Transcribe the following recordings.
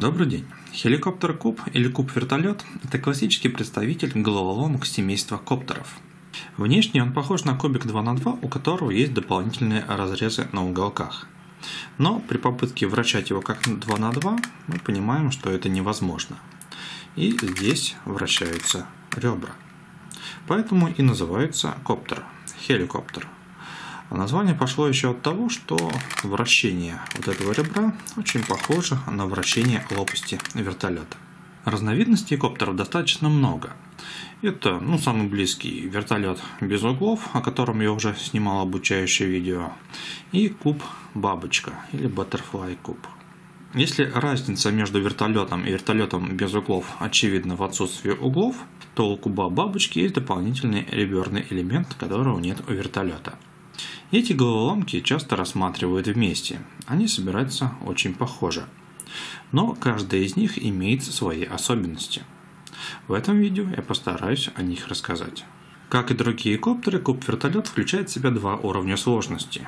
Добрый день. Хеликоптер-куб или куб-вертолет – это классический представитель головоломок семейства коптеров. Внешне он похож на кубик 2 на 2, у которого есть дополнительные разрезы на уголках. Но при попытке вращать его как 2 на 2, мы понимаем, что это невозможно. И здесь вращаются ребра. Поэтому и называется коптер, хеликоптер – а название пошло еще от того, что вращение вот этого ребра очень похоже на вращение лопасти вертолета. Разновидностей коптеров достаточно много. Это ну, самый близкий вертолет без углов, о котором я уже снимал обучающее видео, и куб бабочка или Butterfly куб. Если разница между вертолетом и вертолетом без углов очевидна в отсутствии углов, то у куба бабочки есть дополнительный реберный элемент, которого нет у вертолета – эти головоломки часто рассматривают вместе, они собираются очень похоже. Но каждая из них имеет свои особенности. В этом видео я постараюсь о них рассказать. Как и другие коптеры, куб-вертолет включает в себя два уровня сложности.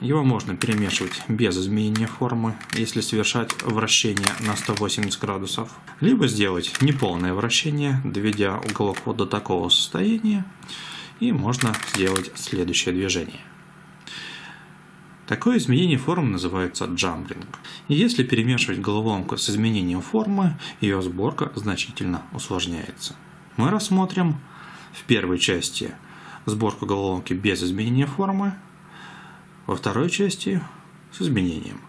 Его можно перемешивать без изменения формы, если совершать вращение на 180 градусов, либо сделать неполное вращение, доведя уголок вот до такого состояния, и можно сделать следующее движение. Такое изменение формы называется джамблинг. И если перемешивать головоломку с изменением формы, ее сборка значительно усложняется. Мы рассмотрим в первой части сборку головоломки без изменения формы, во второй части с изменением.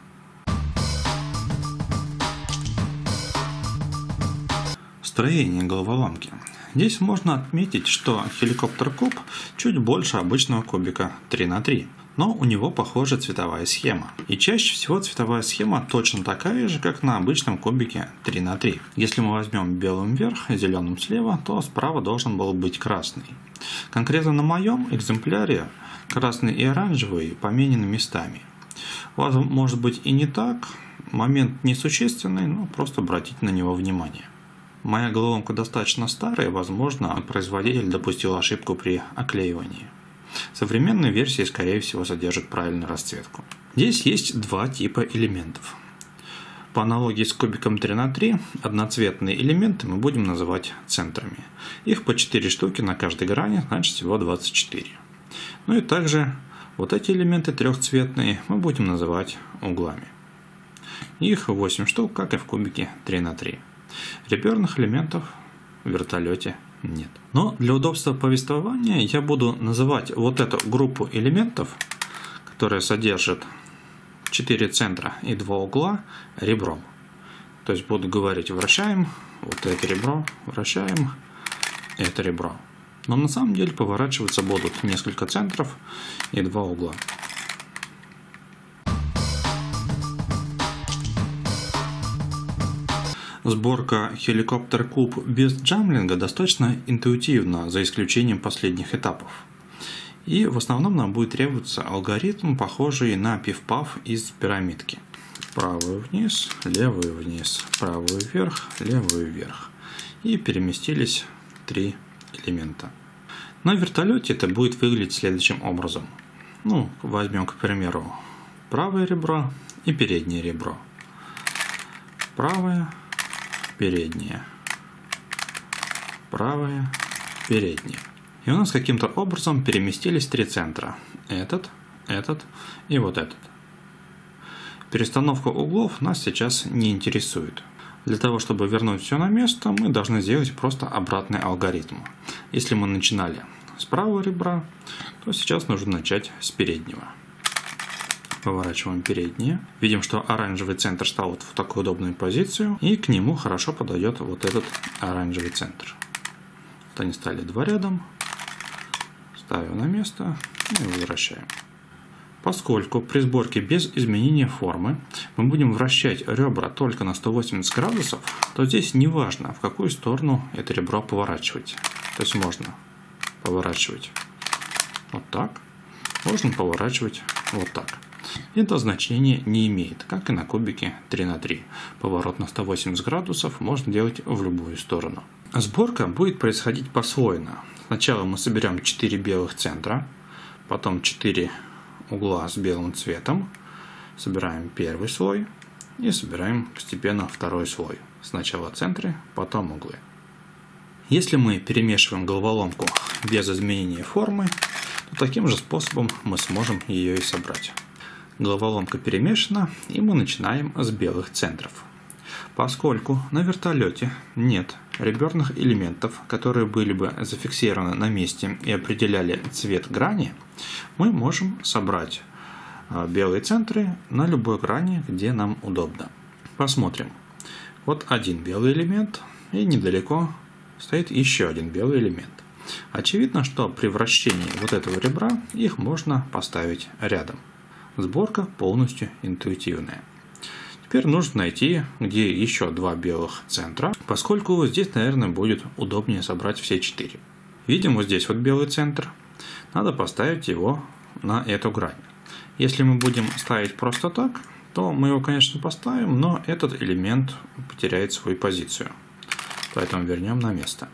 Строение головоломки. Здесь можно отметить, что хеликоптер куб чуть больше обычного кубика 3 на 3 но у него похожая цветовая схема. И чаще всего цветовая схема точно такая же, как на обычном кубике 3 на 3. Если мы возьмем белым вверх, зеленым слева, то справа должен был быть красный. Конкретно на моем экземпляре красный и оранжевый поменены местами. У вас может быть и не так, момент несущественный, но просто обратите на него внимание. Моя головоломка достаточно старая, возможно, производитель допустил ошибку при оклеивании. Современные версии, скорее всего, содержат правильную расцветку. Здесь есть два типа элементов. По аналогии с кубиком 3 на 3, одноцветные элементы мы будем называть центрами. Их по 4 штуки на каждой грани, значит всего 24. Ну и также вот эти элементы трехцветные мы будем называть углами. Их 8 штук, как и в кубике 3 на 3. Реберных элементов в вертолете нет. Но для удобства повествования я буду называть вот эту группу элементов, которая содержит 4 центра и 2 угла, ребром. То есть буду говорить вращаем, вот это ребро, вращаем, это ребро. Но на самом деле поворачиваться будут несколько центров и два угла. Сборка хеликоптер куб без джамлинга достаточно интуитивна, за исключением последних этапов. И в основном нам будет требоваться алгоритм, похожий на пиф-паф из пирамидки. Правую вниз, левую вниз, правую вверх, левую вверх. И переместились три элемента. На вертолете это будет выглядеть следующим образом. Ну, возьмем, к примеру, правое ребро и переднее ребро. Правое, передняя, правая, передняя. И у нас каким-то образом переместились три центра. Этот, этот и вот этот. Перестановка углов нас сейчас не интересует. Для того, чтобы вернуть все на место, мы должны сделать просто обратный алгоритм. Если мы начинали с правого ребра, то сейчас нужно начать с переднего. Поворачиваем передние. Видим, что оранжевый центр стал вот в такую удобную позицию. И к нему хорошо подойдет вот этот оранжевый центр. Вот они стали два рядом. Ставим на место и возвращаем. Поскольку при сборке без изменения формы мы будем вращать ребра только на 180 градусов, то здесь не важно, в какую сторону это ребро поворачивать. То есть можно поворачивать вот так, можно поворачивать вот так. Это значение не имеет, как и на кубике 3 на 3. Поворот на 180 градусов можно делать в любую сторону. Сборка будет происходить послойно. Сначала мы соберем 4 белых центра, потом 4 угла с белым цветом, собираем первый слой и собираем постепенно второй слой. Сначала центры, потом углы. Если мы перемешиваем головоломку без изменения формы, то таким же способом мы сможем ее и собрать. Головоломка перемешана, и мы начинаем с белых центров. Поскольку на вертолете нет реберных элементов, которые были бы зафиксированы на месте и определяли цвет грани, мы можем собрать а, белые центры на любой грани, где нам удобно. Посмотрим. Вот один белый элемент, и недалеко стоит еще один белый элемент. Очевидно, что при вращении вот этого ребра их можно поставить рядом. Сборка полностью интуитивная. Теперь нужно найти, где еще два белых центра, поскольку здесь, наверное, будет удобнее собрать все четыре. Видим вот здесь вот белый центр. Надо поставить его на эту грань. Если мы будем ставить просто так, то мы его, конечно, поставим, но этот элемент потеряет свою позицию. Поэтому вернем на место.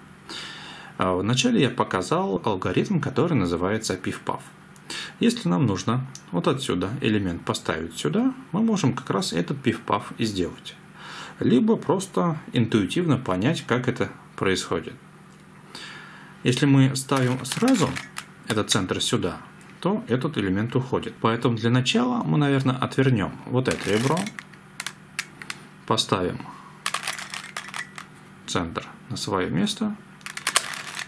А, вначале я показал алгоритм, который называется pif-paf. Если нам нужно вот отсюда элемент поставить сюда, мы можем как раз этот pif-paf и сделать. Либо просто интуитивно понять, как это происходит. Если мы ставим сразу этот центр сюда, то этот элемент уходит. Поэтому для начала мы, наверное, отвернем вот это ребро, поставим центр на свое место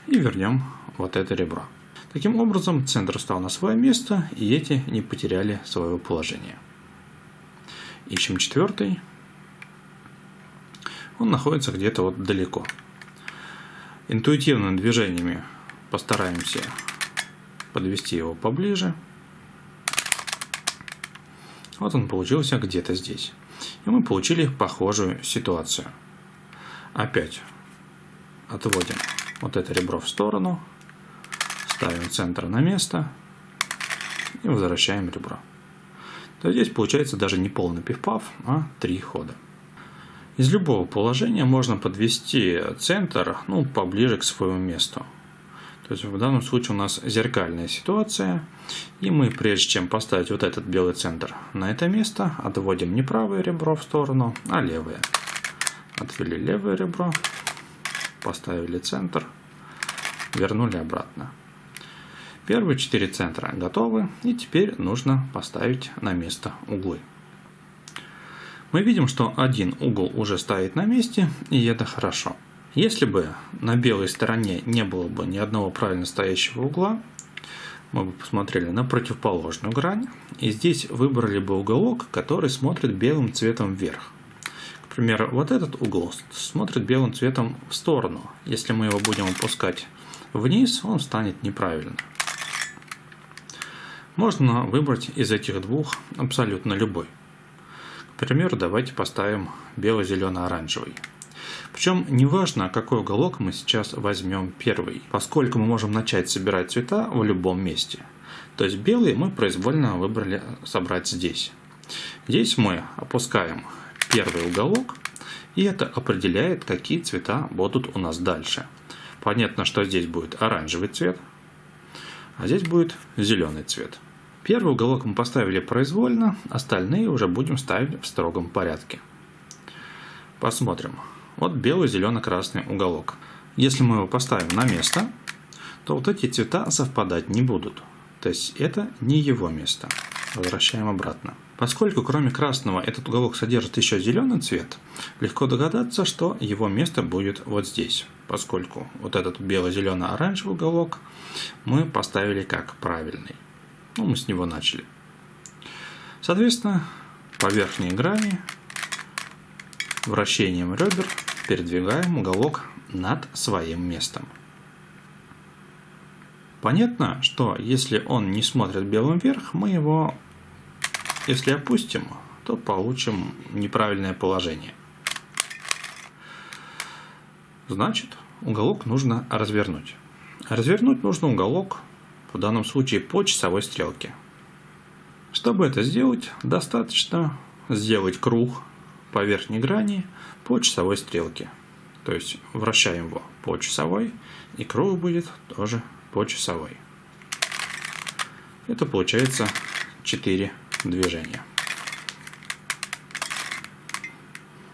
и вернем вот это ребро. Таким образом, центр встал на свое место, и эти не потеряли своего положения. Ищем четвертый. Он находится где-то вот далеко. Интуитивными движениями постараемся подвести его поближе. Вот он получился где-то здесь. И мы получили похожую ситуацию. Опять отводим вот это ребро в сторону, ставим центр на место и возвращаем ребро. То здесь получается даже не полный пивпав, а три хода. Из любого положения можно подвести центр ну, поближе к своему месту. То есть в данном случае у нас зеркальная ситуация. И мы, прежде чем поставить вот этот белый центр на это место, отводим не правое ребро в сторону, а левое. Отвели левое ребро, поставили центр, вернули обратно. Первые четыре центра готовы, и теперь нужно поставить на место углы. Мы видим, что один угол уже стоит на месте, и это хорошо. Если бы на белой стороне не было бы ни одного правильно стоящего угла, мы бы посмотрели на противоположную грань, и здесь выбрали бы уголок, который смотрит белым цветом вверх. К примеру, вот этот угол смотрит белым цветом в сторону. Если мы его будем опускать вниз, он станет неправильно. Можно выбрать из этих двух абсолютно любой. К примеру, давайте поставим бело-зелено-оранжевый. Причем неважно, какой уголок мы сейчас возьмем первый, поскольку мы можем начать собирать цвета в любом месте. То есть белый мы произвольно выбрали собрать здесь. Здесь мы опускаем первый уголок, и это определяет, какие цвета будут у нас дальше. Понятно, что здесь будет оранжевый цвет, а здесь будет зеленый цвет. Первый уголок мы поставили произвольно, остальные уже будем ставить в строгом порядке. Посмотрим. Вот белый, зелено-красный уголок. Если мы его поставим на место, то вот эти цвета совпадать не будут. То есть это не его место. Возвращаем обратно. Поскольку кроме красного этот уголок содержит еще зеленый цвет, легко догадаться, что его место будет вот здесь. Поскольку вот этот бело-зелено-оранжевый уголок мы поставили как правильный. Ну, мы с него начали. Соответственно, по верхней грани вращением ребер передвигаем уголок над своим местом. Понятно, что если он не смотрит белым вверх, мы его, если опустим, то получим неправильное положение. Значит, уголок нужно развернуть. Развернуть нужно уголок, в данном случае по часовой стрелке. Чтобы это сделать, достаточно сделать круг по верхней грани – по часовой стрелке. То есть вращаем его по часовой, и круг будет тоже по часовой. Это получается 4 движения.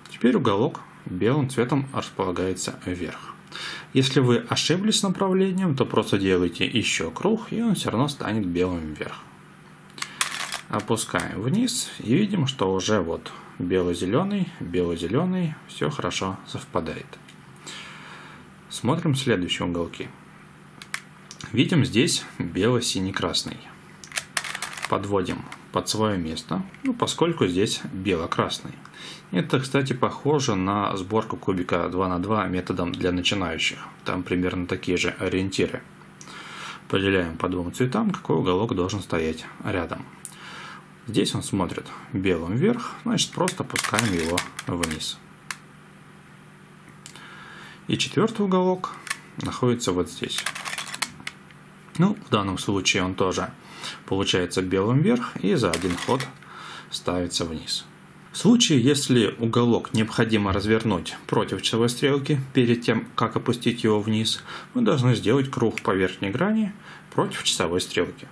Теперь уголок белым цветом располагается вверх. Если вы ошиблись направлением, то просто делайте еще круг, и он все равно станет белым вверх. Опускаем вниз и видим, что уже вот бело-зеленый, бело-зеленый, все хорошо совпадает. Смотрим следующие уголки. Видим здесь бело-синий-красный. Подводим под свое место, ну, поскольку здесь бело-красный. Это, кстати, похоже на сборку кубика 2 на 2 методом для начинающих. Там примерно такие же ориентиры. Поделяем по двум цветам, какой уголок должен стоять рядом. Здесь он смотрит белым вверх, значит просто опускаем его вниз. И четвертый уголок находится вот здесь. Ну, в данном случае он тоже получается белым вверх и за один ход ставится вниз. В случае, если уголок необходимо развернуть против часовой стрелки перед тем, как опустить его вниз, мы должны сделать круг по верхней грани против часовой стрелки.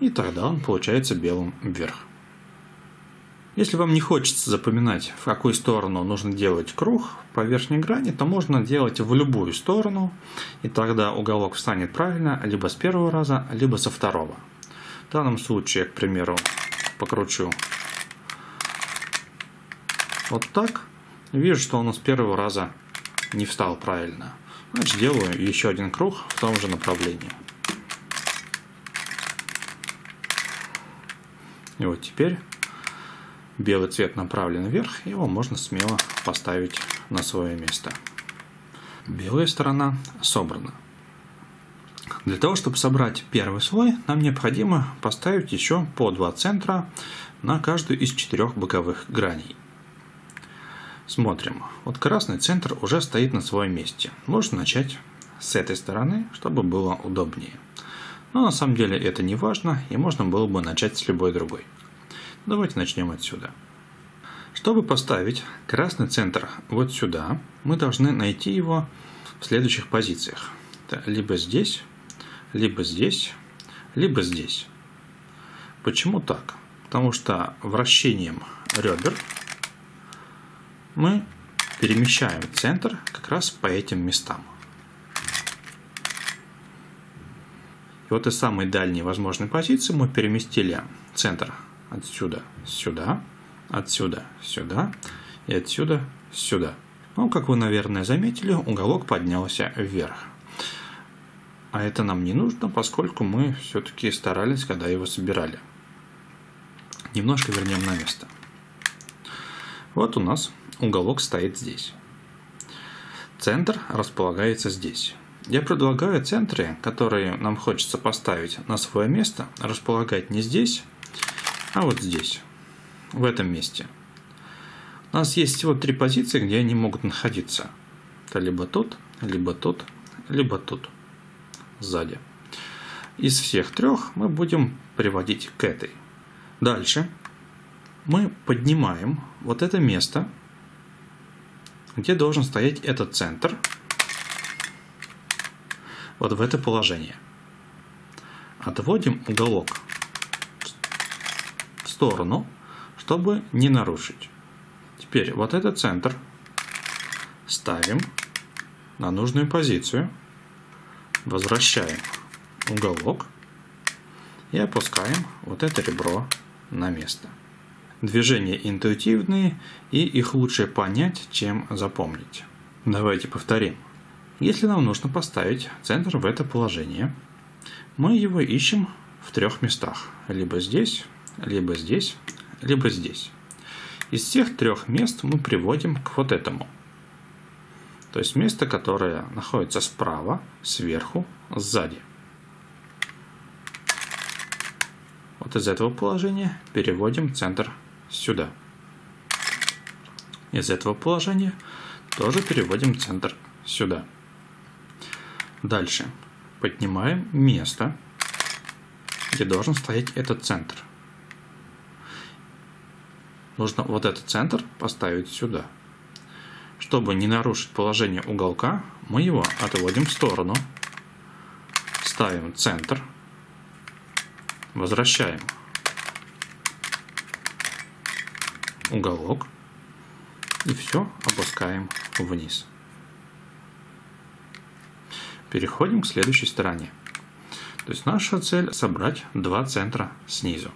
И тогда он получается белым вверх. Если вам не хочется запоминать, в какую сторону нужно делать круг по верхней грани, то можно делать в любую сторону, и тогда уголок встанет правильно либо с первого раза, либо со второго. В данном случае, к примеру, покручу вот так. Вижу, что он с первого раза не встал правильно. Значит, делаю еще один круг в том же направлении. И вот теперь белый цвет направлен вверх, его можно смело поставить на свое место. Белая сторона собрана. Для того, чтобы собрать первый слой, нам необходимо поставить еще по два центра на каждую из четырех боковых граней. Смотрим. Вот красный центр уже стоит на своем месте. Можно начать с этой стороны, чтобы было удобнее. Но на самом деле это не важно, и можно было бы начать с любой другой. Давайте начнем отсюда. Чтобы поставить красный центр вот сюда, мы должны найти его в следующих позициях. Либо здесь, либо здесь, либо здесь. Почему так? Потому что вращением ребер мы перемещаем центр как раз по этим местам. И вот из самой дальней возможной позиции мы переместили центр отсюда сюда, отсюда сюда и отсюда сюда. Ну, как вы, наверное, заметили, уголок поднялся вверх. А это нам не нужно, поскольку мы все-таки старались, когда его собирали. Немножко вернем на место. Вот у нас уголок стоит здесь. Центр располагается здесь. Я предлагаю центры, которые нам хочется поставить на свое место, располагать не здесь, а вот здесь, в этом месте. У нас есть всего три позиции, где они могут находиться. Это либо тут, либо тут, либо тут, сзади. Из всех трех мы будем приводить к этой. Дальше мы поднимаем вот это место, где должен стоять этот центр, вот в это положение. Отводим уголок сторону, чтобы не нарушить. Теперь вот этот центр ставим на нужную позицию, возвращаем уголок и опускаем вот это ребро на место. Движения интуитивные и их лучше понять, чем запомнить. Давайте повторим. Если нам нужно поставить центр в это положение, мы его ищем в трех местах. Либо здесь, либо здесь, либо здесь. Из всех трех мест мы приводим к вот этому. То есть место, которое находится справа, сверху, сзади. Вот из этого положения переводим центр сюда. Из этого положения тоже переводим центр сюда. Дальше поднимаем место, где должен стоять этот центр – нужно вот этот центр поставить сюда. Чтобы не нарушить положение уголка, мы его отводим в сторону, ставим центр, возвращаем уголок и все опускаем вниз. Переходим к следующей стороне. То есть наша цель собрать два центра снизу.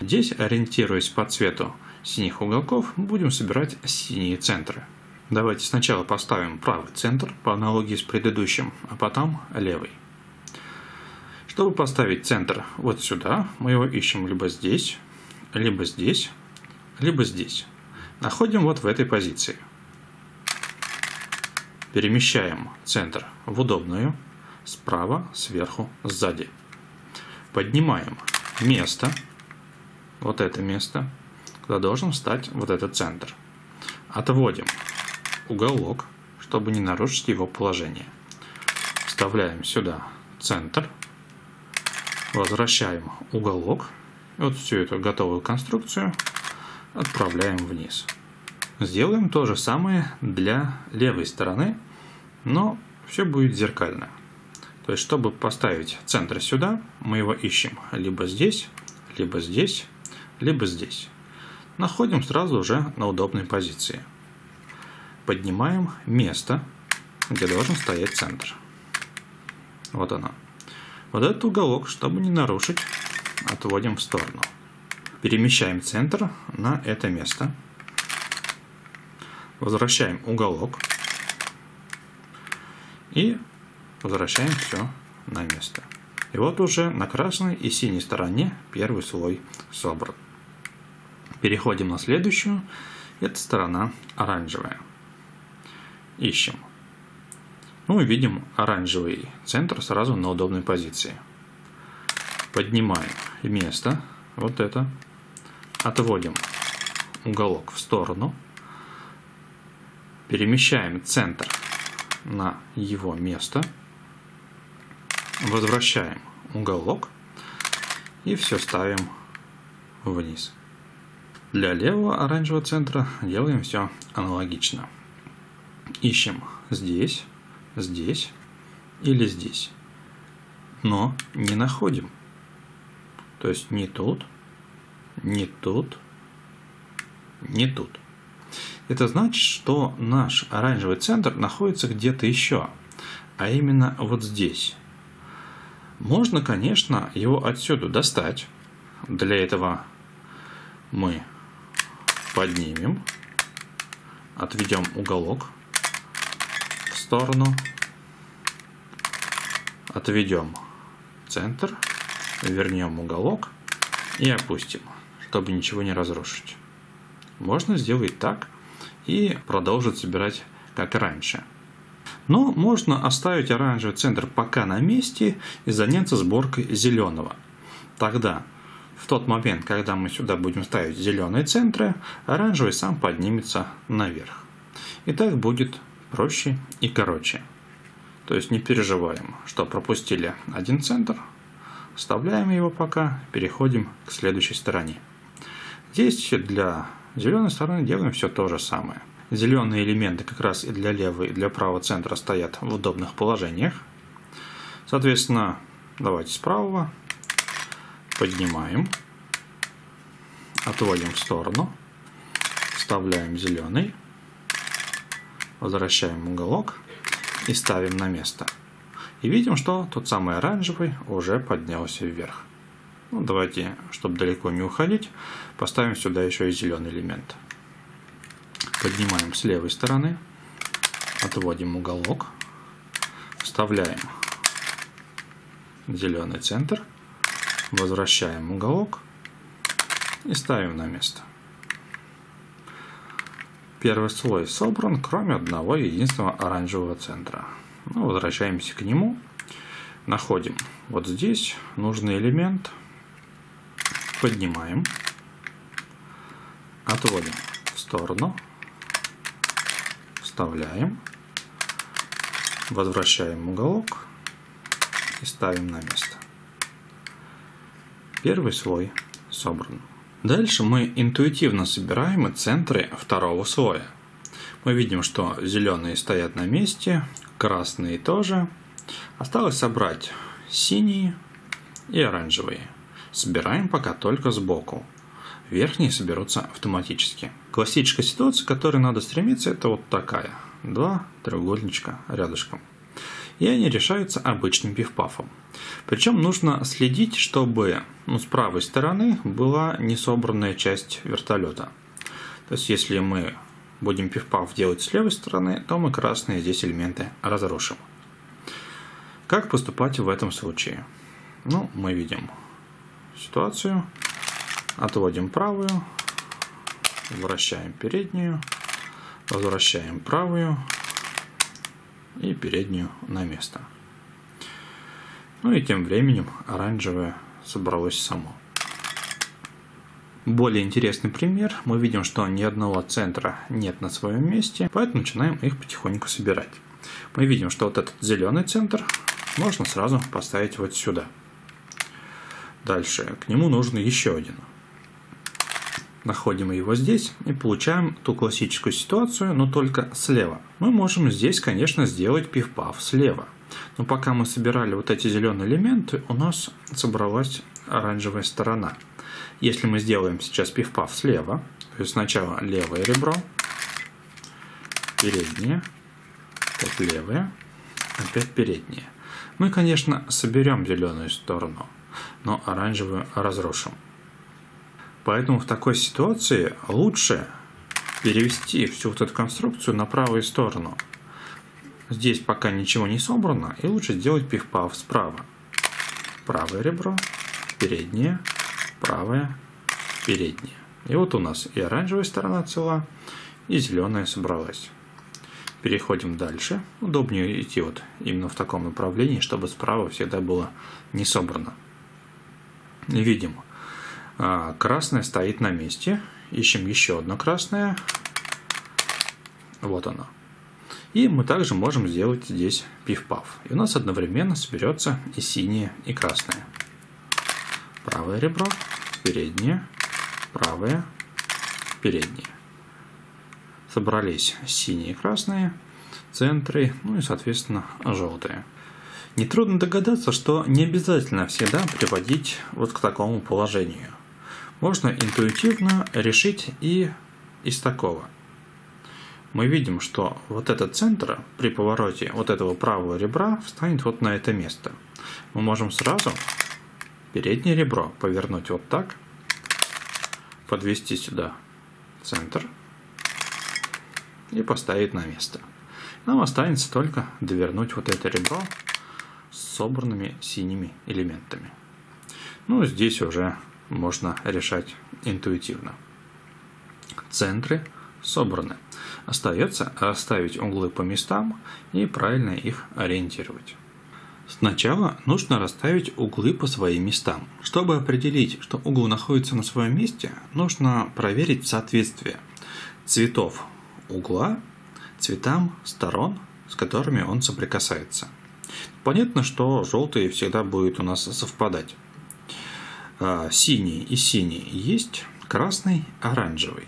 Здесь, ориентируясь по цвету синих уголков, будем собирать синие центры. Давайте сначала поставим правый центр по аналогии с предыдущим, а потом левый. Чтобы поставить центр вот сюда, мы его ищем либо здесь, либо здесь, либо здесь. Находим вот в этой позиции. Перемещаем центр в удобную, справа, сверху, сзади. Поднимаем место, вот это место, куда должен встать вот этот центр. Отводим уголок, чтобы не нарушить его положение. Вставляем сюда центр, возвращаем уголок, вот всю эту готовую конструкцию отправляем вниз. Сделаем то же самое для левой стороны, но все будет зеркально. То есть, чтобы поставить центр сюда, мы его ищем либо здесь, либо здесь, либо здесь. Находим сразу уже на удобной позиции. Поднимаем место, где должен стоять центр. Вот оно. Вот этот уголок, чтобы не нарушить, отводим в сторону. Перемещаем центр на это место. Возвращаем уголок. И Возвращаем все на место. И вот уже на красной и синей стороне первый слой собран. Переходим на следующую. Это сторона оранжевая. Ищем. Ну и видим оранжевый центр сразу на удобной позиции. Поднимаем место, вот это. Отводим уголок в сторону. Перемещаем центр на его место – Возвращаем уголок и все ставим вниз. Для левого оранжевого центра делаем все аналогично. Ищем здесь, здесь или здесь. Но не находим. То есть не тут, не тут, не тут. Это значит, что наш оранжевый центр находится где-то еще, а именно вот здесь. Можно, конечно, его отсюда достать. Для этого мы поднимем, отведем уголок в сторону, отведем центр, вернем уголок и опустим, чтобы ничего не разрушить. Можно сделать так и продолжить собирать как раньше. Но можно оставить оранжевый центр пока на месте и заняться сборкой зеленого. Тогда, в тот момент, когда мы сюда будем ставить зеленые центры, оранжевый сам поднимется наверх. И так будет проще и короче. То есть не переживаем, что пропустили один центр, вставляем его пока, переходим к следующей стороне. Здесь для зеленой стороны делаем все то же самое. Зеленые элементы как раз и для левого, и для правого центра стоят в удобных положениях. Соответственно, давайте с правого поднимаем, отводим в сторону, вставляем зеленый, возвращаем уголок и ставим на место. И видим, что тот самый оранжевый уже поднялся вверх. Ну, давайте, чтобы далеко не уходить, поставим сюда еще и зеленый элемент. Поднимаем с левой стороны, отводим уголок, вставляем зеленый центр, возвращаем уголок и ставим на место. Первый слой собран, кроме одного единственного оранжевого центра. Ну, возвращаемся к нему, находим вот здесь нужный элемент, поднимаем, отводим в сторону, вставляем, возвращаем уголок и ставим на место. Первый слой собран. Дальше мы интуитивно собираем центры второго слоя. Мы видим, что зеленые стоят на месте, красные тоже. Осталось собрать синие и оранжевые. Собираем пока только сбоку. верхние соберутся автоматически. Классическая ситуация, к которой надо стремиться, это вот такая. Два треугольничка рядышком. И они решаются обычным пивпафом. Причем нужно следить, чтобы ну, с правой стороны была не собранная часть вертолета. То есть, если мы будем пивпаф делать с левой стороны, то мы красные здесь элементы разрушим. Как поступать в этом случае? Ну, мы видим ситуацию. Отводим правую, вращаем переднюю, возвращаем правую и переднюю на место. Ну и тем временем оранжевое собралось само. Более интересный пример. Мы видим, что ни одного центра нет на своем месте, поэтому начинаем их потихоньку собирать. Мы видим, что вот этот зеленый центр можно сразу поставить вот сюда. Дальше к нему нужен еще один. Находим его здесь и получаем ту классическую ситуацию, но только слева. Мы можем здесь, конечно, сделать пивпав слева. Но пока мы собирали вот эти зеленые элементы, у нас собралась оранжевая сторона. Если мы сделаем сейчас пивпав слева, то есть сначала левое ребро, переднее, опять левое, опять переднее. Мы, конечно, соберем зеленую сторону, но оранжевую разрушим. Поэтому в такой ситуации лучше перевести всю вот эту конструкцию на правую сторону. Здесь пока ничего не собрано, и лучше сделать пивпав справа. Правое ребро, переднее, правое, переднее. И вот у нас и оранжевая сторона цела, и зеленая собралась. Переходим дальше. Удобнее идти вот именно в таком направлении, чтобы справа всегда было не собрано. Видим, а, красное стоит на месте. Ищем еще одно красное. Вот оно. И мы также можем сделать здесь пиф-паф. И у нас одновременно соберется и синее, и красное. Правое ребро, переднее, правое, переднее. Собрались синие и красные, центры, ну и, соответственно, желтые. Нетрудно догадаться, что не обязательно всегда приводить вот к такому положению можно интуитивно решить и из такого. Мы видим, что вот этот центр при повороте вот этого правого ребра встанет вот на это место. Мы можем сразу переднее ребро повернуть вот так, подвести сюда центр и поставить на место. Нам останется только довернуть вот это ребро с собранными синими элементами. Ну, здесь уже можно решать интуитивно. Центры собраны. Остается расставить углы по местам и правильно их ориентировать. Сначала нужно расставить углы по своим местам. Чтобы определить, что угол находится на своем месте, нужно проверить соответствие цветов угла цветам сторон, с которыми он соприкасается. Понятно, что желтый всегда будет у нас совпадать. А, синий и синий есть, красный оранжевый.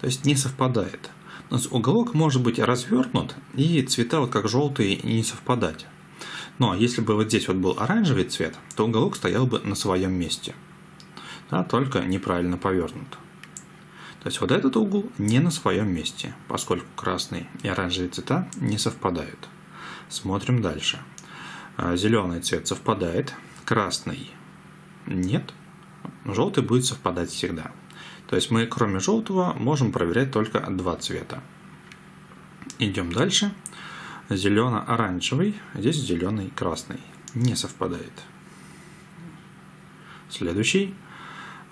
То есть не совпадает. У нас уголок может быть развернут, и цвета вот как желтые не совпадать. Но если бы вот здесь вот был оранжевый цвет, то уголок стоял бы на своем месте. Да, только неправильно повернут. То есть вот этот угол не на своем месте, поскольку красный и оранжевый цвета не совпадают. Смотрим дальше. А, Зеленый цвет совпадает, красный нет, желтый будет совпадать всегда. То есть мы кроме желтого можем проверять только два цвета. Идем дальше. Зелено-оранжевый, здесь зеленый красный. Не совпадает. Следующий.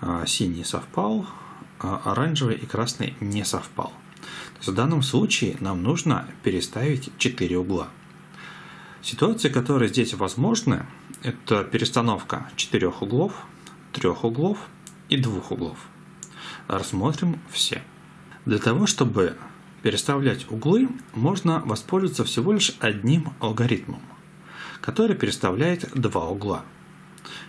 А, синий совпал, а оранжевый и красный не совпал. В данном случае нам нужно переставить 4 угла. Ситуации, которые здесь возможны, это перестановка 4 углов – трех углов и двух углов. Рассмотрим все. Для того, чтобы переставлять углы, можно воспользоваться всего лишь одним алгоритмом, который переставляет два угла.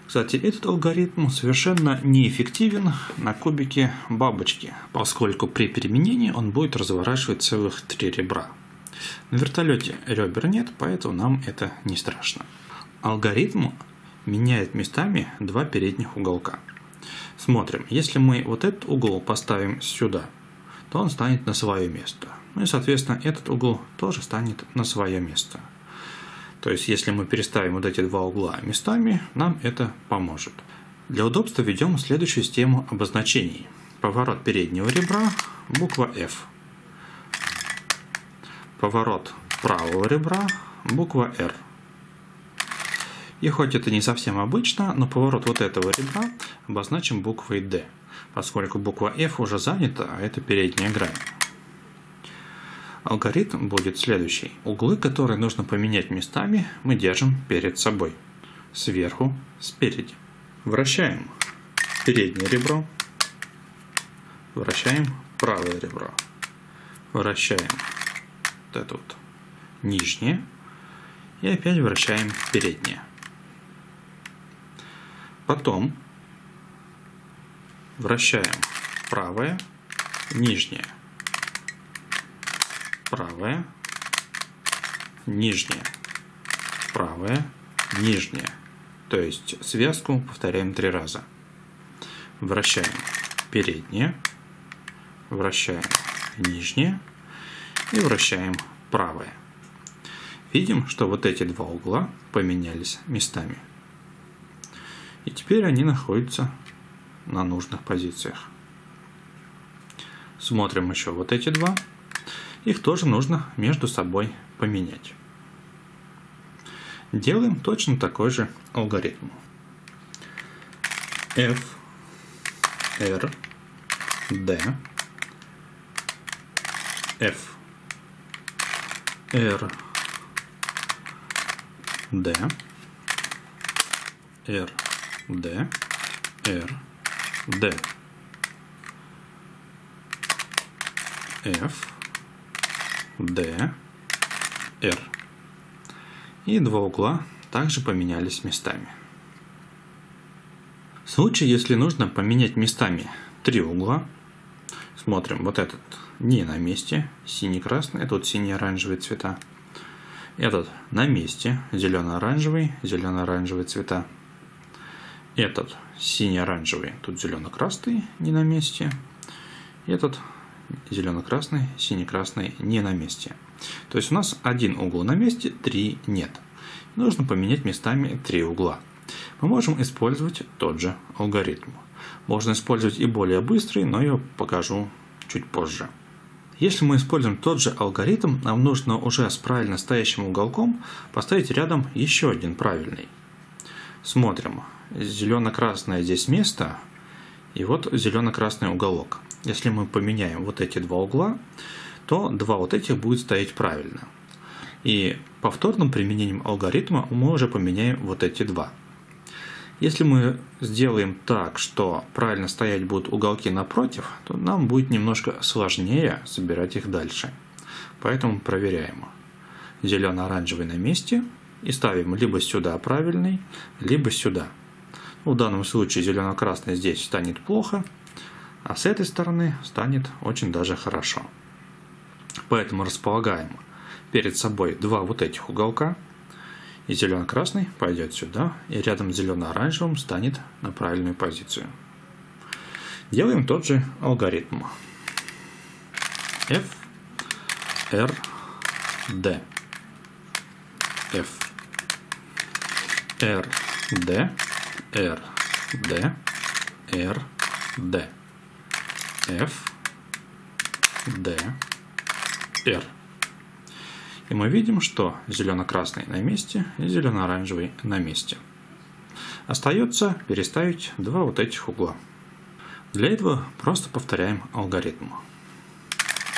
Кстати, этот алгоритм совершенно неэффективен на кубике бабочки, поскольку при переменении он будет разворачивать целых три ребра. На вертолете ребер нет, поэтому нам это не страшно. Алгоритм меняет местами два передних уголка. Смотрим, если мы вот этот угол поставим сюда, то он станет на свое место. Ну и, соответственно, этот угол тоже станет на свое место. То есть, если мы переставим вот эти два угла местами, нам это поможет. Для удобства введем следующую систему обозначений. Поворот переднего ребра, буква F. Поворот правого ребра, буква R. И хоть это не совсем обычно, но поворот вот этого ребра обозначим буквой D, поскольку буква F уже занята, а это передняя грань. Алгоритм будет следующий. Углы, которые нужно поменять местами, мы держим перед собой. Сверху, спереди. Вращаем переднее ребро. Вращаем правое ребро. Вращаем вот это вот нижнее. И опять вращаем переднее. Потом вращаем правое, нижнее, правое, нижнее, правое, нижнее. То есть связку повторяем три раза. Вращаем переднее, вращаем нижнее и вращаем правое. Видим, что вот эти два угла поменялись местами. И теперь они находятся на нужных позициях. Смотрим еще вот эти два. Их тоже нужно между собой поменять. Делаем точно такой же алгоритм. F, R, D, F, R, D, R, D, R, D, F, D, R. И два угла также поменялись местами. В случае, если нужно поменять местами три угла, смотрим, вот этот не на месте, синий-красный, тут синий-оранжевый цвета. Этот на месте, зелено-оранжевый, зелено-оранжевый цвета. Этот синий-оранжевый, тут зелено-красный, не на месте. Этот зелено-красный, синий-красный не на месте. То есть у нас один угол на месте, три нет. Нужно поменять местами три угла. Мы можем использовать тот же алгоритм. Можно использовать и более быстрый, но я покажу чуть позже. Если мы используем тот же алгоритм, нам нужно уже с правильно стоящим уголком поставить рядом еще один правильный. Смотрим зелено-красное здесь место, и вот зелено-красный уголок. Если мы поменяем вот эти два угла, то два вот этих будет стоять правильно. И повторным применением алгоритма мы уже поменяем вот эти два. Если мы сделаем так, что правильно стоять будут уголки напротив, то нам будет немножко сложнее собирать их дальше. Поэтому проверяем. Зелено-оранжевый на месте и ставим либо сюда правильный, либо сюда. В данном случае зелено-красный здесь станет плохо, а с этой стороны станет очень даже хорошо. Поэтому располагаем перед собой два вот этих уголка, и зелено-красный пойдет сюда, и рядом с зелено-оранжевым станет на правильную позицию. Делаем тот же алгоритм. F, R, D. F, R, D, R, D, R, D, F, D, R. И мы видим, что зелено-красный на месте и зелено-оранжевый на месте. Остается переставить два вот этих угла. Для этого просто повторяем алгоритм.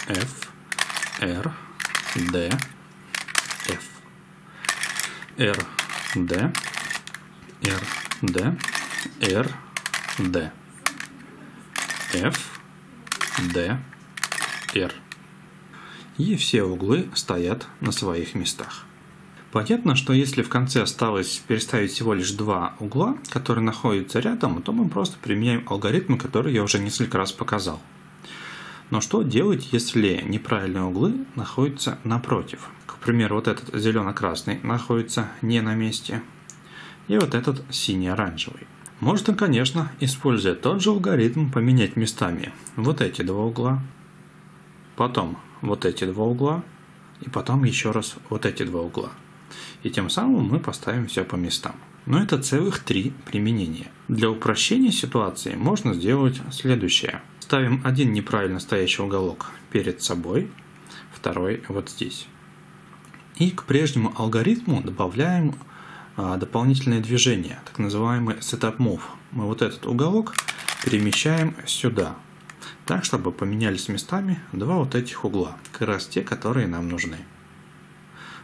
F, R, D, F. R, D, R, D, R, D. F, D, R. И все углы стоят на своих местах. Понятно, что если в конце осталось переставить всего лишь два угла, которые находятся рядом, то мы просто применяем алгоритм, который я уже несколько раз показал. Но что делать, если неправильные углы находятся напротив? К примеру, вот этот зелено-красный находится не на месте, и вот этот синий-оранжевый. Можно, конечно, используя тот же алгоритм, поменять местами вот эти два угла, потом вот эти два угла, и потом еще раз вот эти два угла. И тем самым мы поставим все по местам. Но это целых три применения. Для упрощения ситуации можно сделать следующее. Ставим один неправильно стоящий уголок перед собой, второй вот здесь. И к прежнему алгоритму добавляем а, дополнительное движение, так называемый setup move. Мы вот этот уголок перемещаем сюда, так, чтобы поменялись местами два вот этих угла, как раз те, которые нам нужны.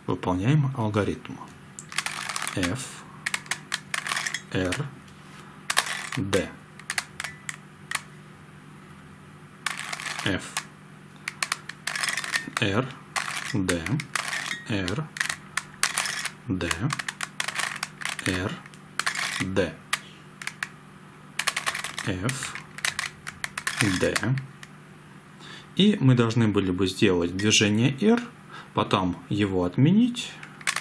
Выполняем алгоритм. F, R, D. F, R, D, R, D, R, D, F, D. И мы должны были бы сделать движение R, потом его отменить,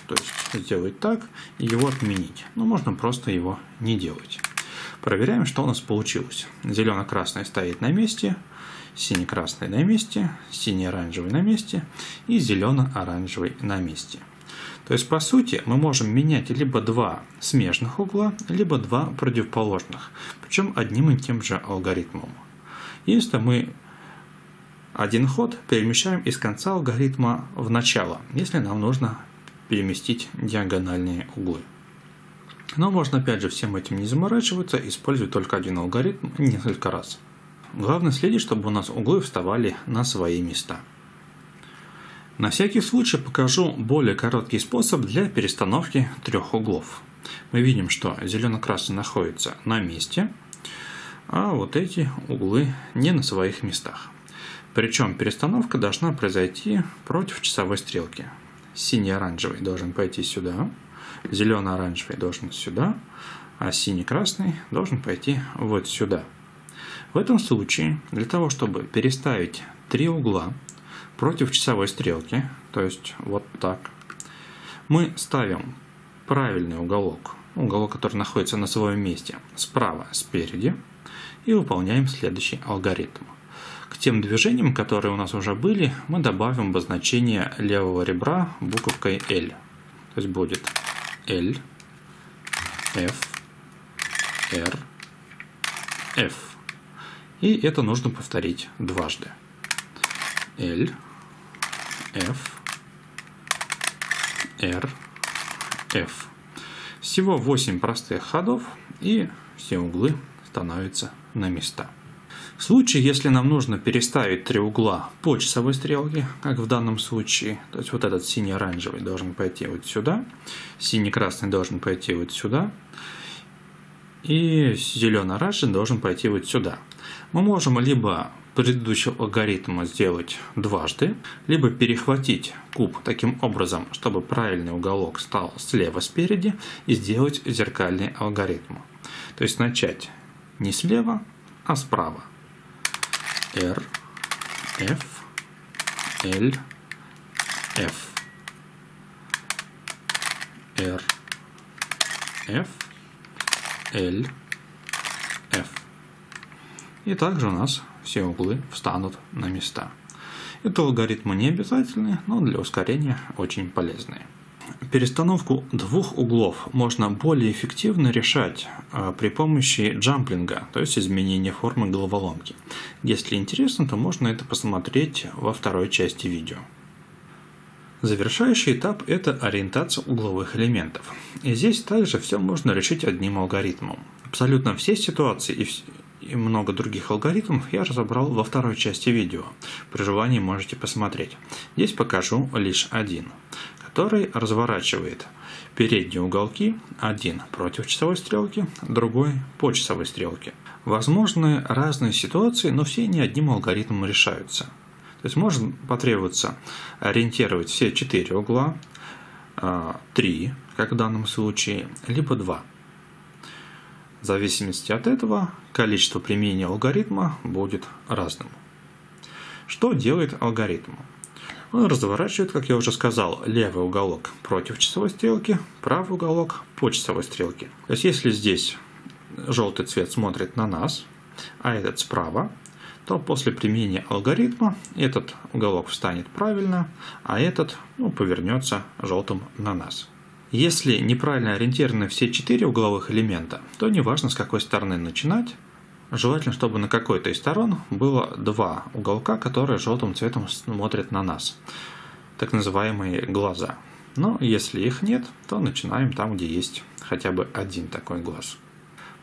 то есть сделать так, и его отменить. Но можно просто его не делать. Проверяем, что у нас получилось. Зелено-красный стоит на месте, синий-красный на месте, синий-оранжевый на месте и зелено-оранжевый на месте. То есть, по сути, мы можем менять либо два смежных угла, либо два противоположных, причем одним и тем же алгоритмом. Если мы один ход перемещаем из конца алгоритма в начало, если нам нужно переместить диагональные углы. Но можно опять же всем этим не заморачиваться, использовать только один алгоритм несколько раз. Главное следить, чтобы у нас углы вставали на свои места. На всякий случай покажу более короткий способ для перестановки трех углов. Мы видим, что зелено-красный находится на месте, а вот эти углы не на своих местах. Причем перестановка должна произойти против часовой стрелки. Синий-оранжевый должен пойти сюда, зеленый-оранжевый должен сюда, а синий-красный должен пойти вот сюда. В этом случае, для того, чтобы переставить три угла против часовой стрелки, то есть вот так, мы ставим правильный уголок, уголок, который находится на своем месте, справа спереди, и выполняем следующий алгоритм. К тем движениям, которые у нас уже были, мы добавим обозначение левого ребра буковкой L. То есть будет L, F, R, F. И это нужно повторить дважды. L, F, R, F. Всего 8 простых ходов и все углы становятся на места. В случае, если нам нужно переставить три угла по часовой стрелке, как в данном случае, то есть вот этот синий-оранжевый должен пойти вот сюда, синий-красный должен пойти вот сюда, и зеленый-оранжевый должен пойти вот сюда. Мы можем либо предыдущий алгоритм сделать дважды, либо перехватить куб таким образом, чтобы правильный уголок стал слева спереди и сделать зеркальный алгоритм. То есть начать не слева, а справа. R, F, L, F. R, F, L, F. И также у нас все углы встанут на места. Это алгоритмы не обязательные, но для ускорения очень полезные. Перестановку двух углов можно более эффективно решать а, при помощи джамплинга, то есть изменения формы головоломки. Если интересно, то можно это посмотреть во второй части видео. Завершающий этап – это ориентация угловых элементов. И здесь также все можно решить одним алгоритмом. Абсолютно все ситуации и, много других алгоритмов я разобрал во второй части видео. При желании можете посмотреть. Здесь покажу лишь один который разворачивает передние уголки, один против часовой стрелки, другой по часовой стрелке. Возможны разные ситуации, но все не одним алгоритмом решаются. То есть может потребоваться ориентировать все четыре угла, а, три, как в данном случае, либо два. В зависимости от этого количество применения алгоритма будет разным. Что делает алгоритм? Он разворачивает, как я уже сказал, левый уголок против часовой стрелки, правый уголок по часовой стрелке. То есть если здесь желтый цвет смотрит на нас, а этот справа, то после применения алгоритма этот уголок встанет правильно, а этот ну, повернется желтым на нас. Если неправильно ориентированы все четыре угловых элемента, то неважно с какой стороны начинать, желательно, чтобы на какой-то из сторон было два уголка, которые желтым цветом смотрят на нас, так называемые глаза. Но если их нет, то начинаем там, где есть хотя бы один такой глаз.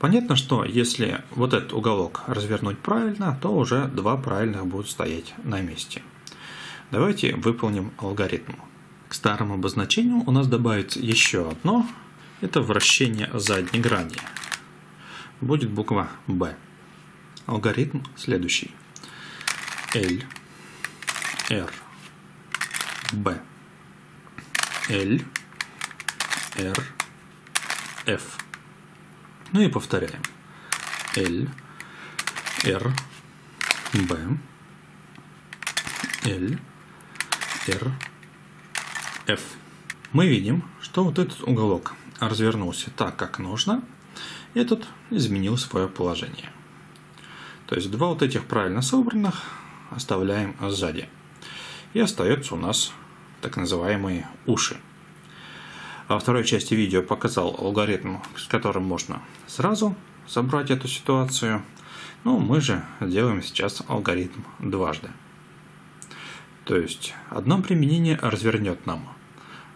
Понятно, что если вот этот уголок развернуть правильно, то уже два правильных будут стоять на месте. Давайте выполним алгоритм. К старому обозначению у нас добавится еще одно. Это вращение задней грани. Будет буква B. Алгоритм следующий. L, R, B, L, R, F. Ну и повторяем. L, R, B, L, R, F. Мы видим, что вот этот уголок развернулся так, как нужно, этот изменил свое положение. То есть два вот этих правильно собранных оставляем сзади. И остается у нас так называемые уши. Во второй части видео показал алгоритм, с которым можно сразу собрать эту ситуацию. Ну, мы же делаем сейчас алгоритм дважды. То есть одно применение развернет нам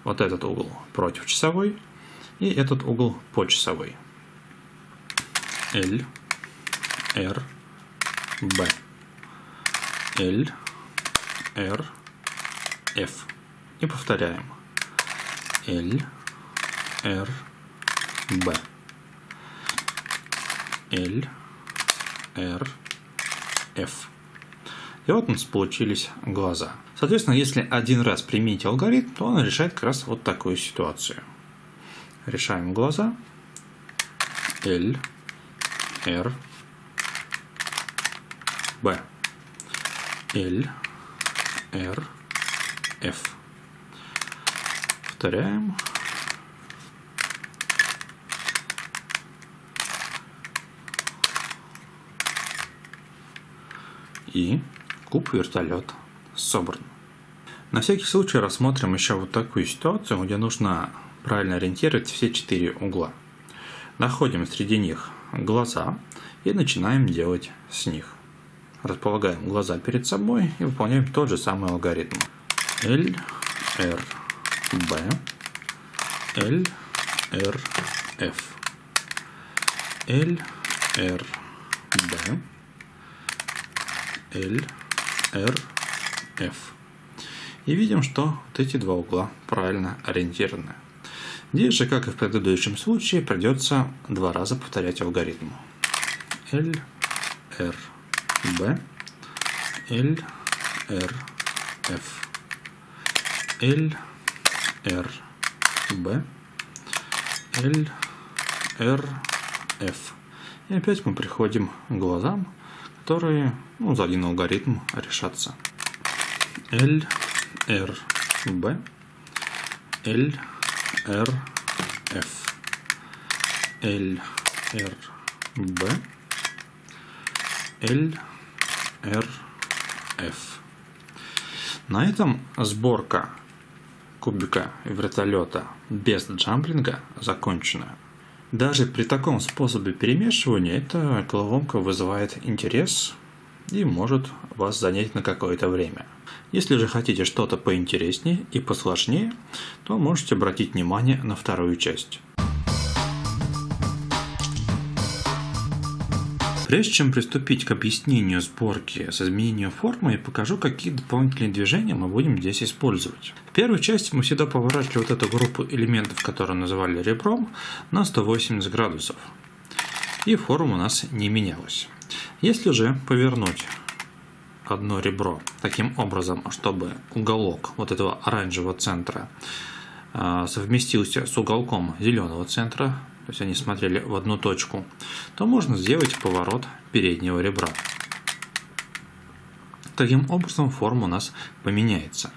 вот этот угол против часовой и этот угол по часовой. L, R, B. L, R, F. И повторяем. L, R, B. L, R, F. И вот у нас получились глаза. Соответственно, если один раз применить алгоритм, то он решает как раз вот такую ситуацию. Решаем глаза. L, R, B. L, R, F. Повторяем. и куб вертолет собран. На всякий случай рассмотрим еще вот такую ситуацию, где нужно правильно ориентировать все четыре угла. Находим среди них глаза и начинаем делать с них. Располагаем глаза перед собой и выполняем тот же самый алгоритм. L, R, B, L, R, F. L, R, B, L, R, F. И видим, что вот эти два угла правильно ориентированы. Здесь же, как и в предыдущем случае, придется два раза повторять алгоритм. L, R, B, L, R, F. L, R, B, L, R, F. И опять мы приходим к глазам, которые ну, за один алгоритм решатся. L, R, B, L, R, F, L, R, B, L, R, F. На этом сборка кубика вертолета без джамплинга закончена. Даже при таком способе перемешивания эта головоломка вызывает интерес и может вас занять на какое-то время. Если же хотите что-то поинтереснее и посложнее, то можете обратить внимание на вторую часть. Прежде чем приступить к объяснению сборки с изменением формы, я покажу, какие дополнительные движения мы будем здесь использовать. В первой части мы всегда поворачивали вот эту группу элементов, которую называли ребром, на 180 градусов. И форма у нас не менялась. Если же повернуть одно ребро таким образом, чтобы уголок вот этого оранжевого центра а, совместился с уголком зеленого центра, то есть они смотрели в одну точку, то можно сделать поворот переднего ребра. Таким образом форма у нас поменяется.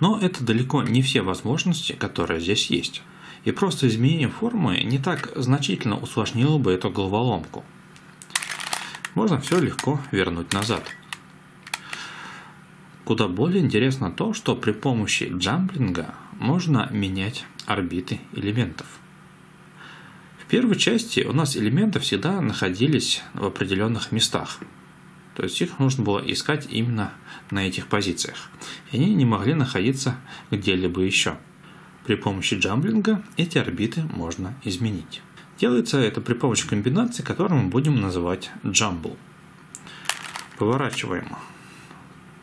Но это далеко не все возможности, которые здесь есть. И просто изменение формы не так значительно усложнило бы эту головоломку. Можно все легко вернуть назад. Куда более интересно то, что при помощи джамплинга можно менять орбиты элементов. В первой части у нас элементы всегда находились в определенных местах. То есть их нужно было искать именно на этих позициях. И они не могли находиться где-либо еще. При помощи джамблинга эти орбиты можно изменить. Делается это при помощи комбинации, которую мы будем называть джамбл. Поворачиваем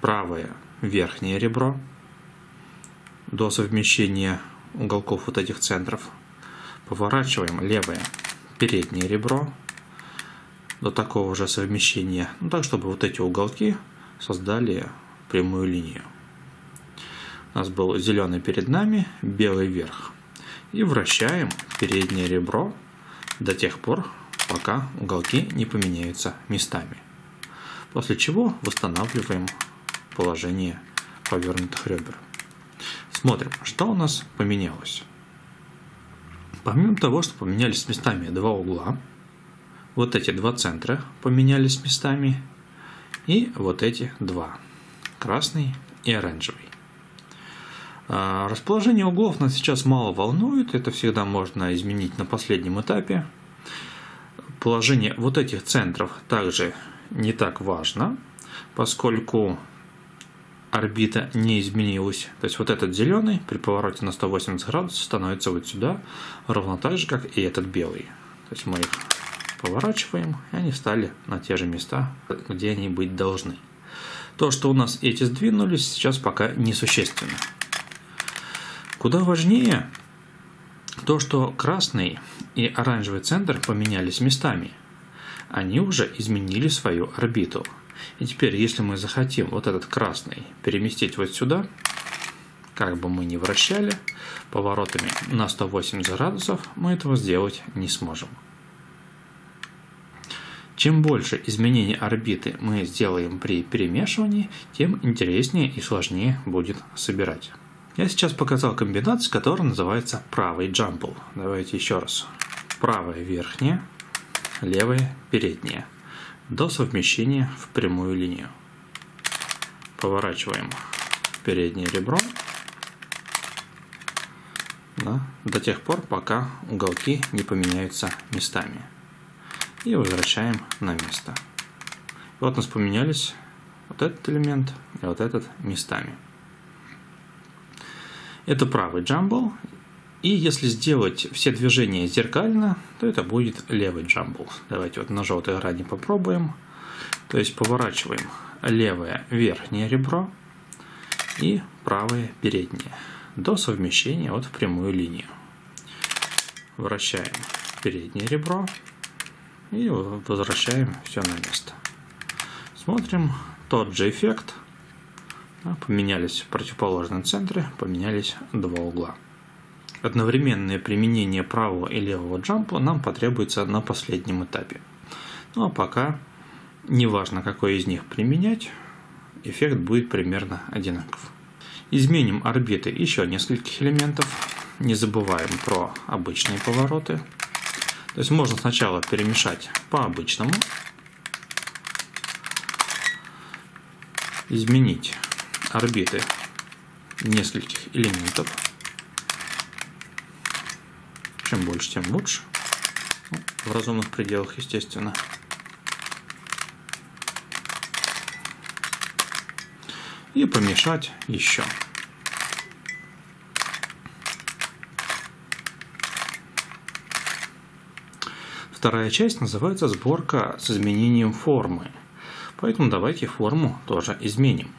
правое верхнее ребро до совмещения уголков вот этих центров. Поворачиваем левое переднее ребро до такого же совмещения, ну так, чтобы вот эти уголки создали прямую линию. У нас был зеленый перед нами, белый вверх. И вращаем переднее ребро до тех пор, пока уголки не поменяются местами после чего восстанавливаем положение повернутых ребер. Смотрим, что у нас поменялось. Помимо того, что поменялись местами два угла, вот эти два центра поменялись местами, и вот эти два, красный и оранжевый. А, расположение углов нас сейчас мало волнует, это всегда можно изменить на последнем этапе. Положение вот этих центров также не так важно, поскольку орбита не изменилась. То есть вот этот зеленый при повороте на 180 градусов становится вот сюда, ровно так же, как и этот белый. То есть мы их поворачиваем, и они стали на те же места, где они быть должны. То, что у нас эти сдвинулись, сейчас пока несущественно. Куда важнее то, что красный и оранжевый центр поменялись местами – они уже изменили свою орбиту. И теперь, если мы захотим вот этот красный переместить вот сюда, как бы мы ни вращали, поворотами на 180 градусов мы этого сделать не сможем. Чем больше изменений орбиты мы сделаем при перемешивании, тем интереснее и сложнее будет собирать. Я сейчас показал комбинацию, которая называется правый джампл. Давайте еще раз. Правая верхняя, левое переднее до совмещения в прямую линию. Поворачиваем переднее ребро да, до тех пор, пока уголки не поменяются местами. И возвращаем на место. вот у нас поменялись вот этот элемент и вот этот местами. Это правый джамбл, и если сделать все движения зеркально, то это будет левый джамбл. Давайте вот на желтой грани попробуем. То есть поворачиваем левое верхнее ребро и правое переднее до совмещения вот в прямую линию. Вращаем переднее ребро и возвращаем все на место. Смотрим тот же эффект. Поменялись противоположные центры, поменялись два угла. Одновременное применение правого и левого джампа нам потребуется на последнем этапе. Ну а пока, неважно какой из них применять, эффект будет примерно одинаков. Изменим орбиты еще нескольких элементов. Не забываем про обычные повороты. То есть можно сначала перемешать по обычному. Изменить орбиты нескольких элементов. Чем больше, тем лучше. В разумных пределах, естественно. И помешать еще. Вторая часть называется сборка с изменением формы. Поэтому давайте форму тоже изменим.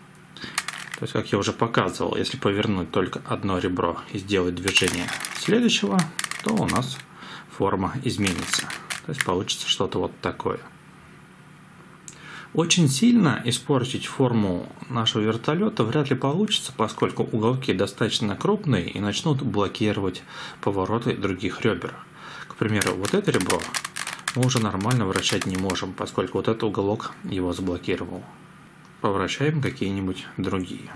То есть, как я уже показывал, если повернуть только одно ребро и сделать движение следующего, то у нас форма изменится. То есть получится что-то вот такое. Очень сильно испортить форму нашего вертолета вряд ли получится, поскольку уголки достаточно крупные и начнут блокировать повороты других ребер. К примеру, вот это ребро мы уже нормально вращать не можем, поскольку вот этот уголок его заблокировал. Повращаем какие-нибудь другие.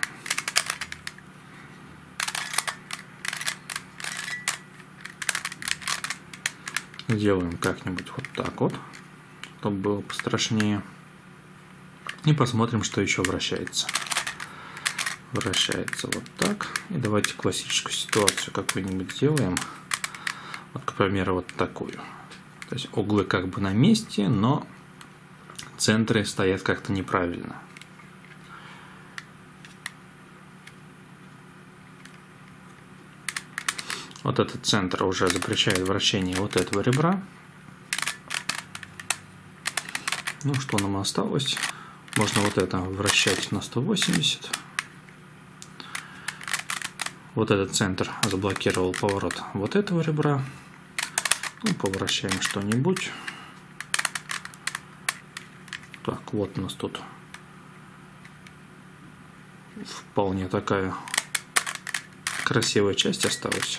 Сделаем как-нибудь вот так вот, чтобы было пострашнее. И посмотрим, что еще вращается. Вращается вот так. И давайте классическую ситуацию какую-нибудь сделаем. Вот, к примеру, вот такую. То есть углы как бы на месте, но центры стоят как-то неправильно. Вот этот центр уже запрещает вращение вот этого ребра. Ну, что нам осталось? Можно вот это вращать на 180. Вот этот центр заблокировал поворот вот этого ребра. Ну, повращаем что-нибудь. Так, вот у нас тут вполне такая красивая часть осталась.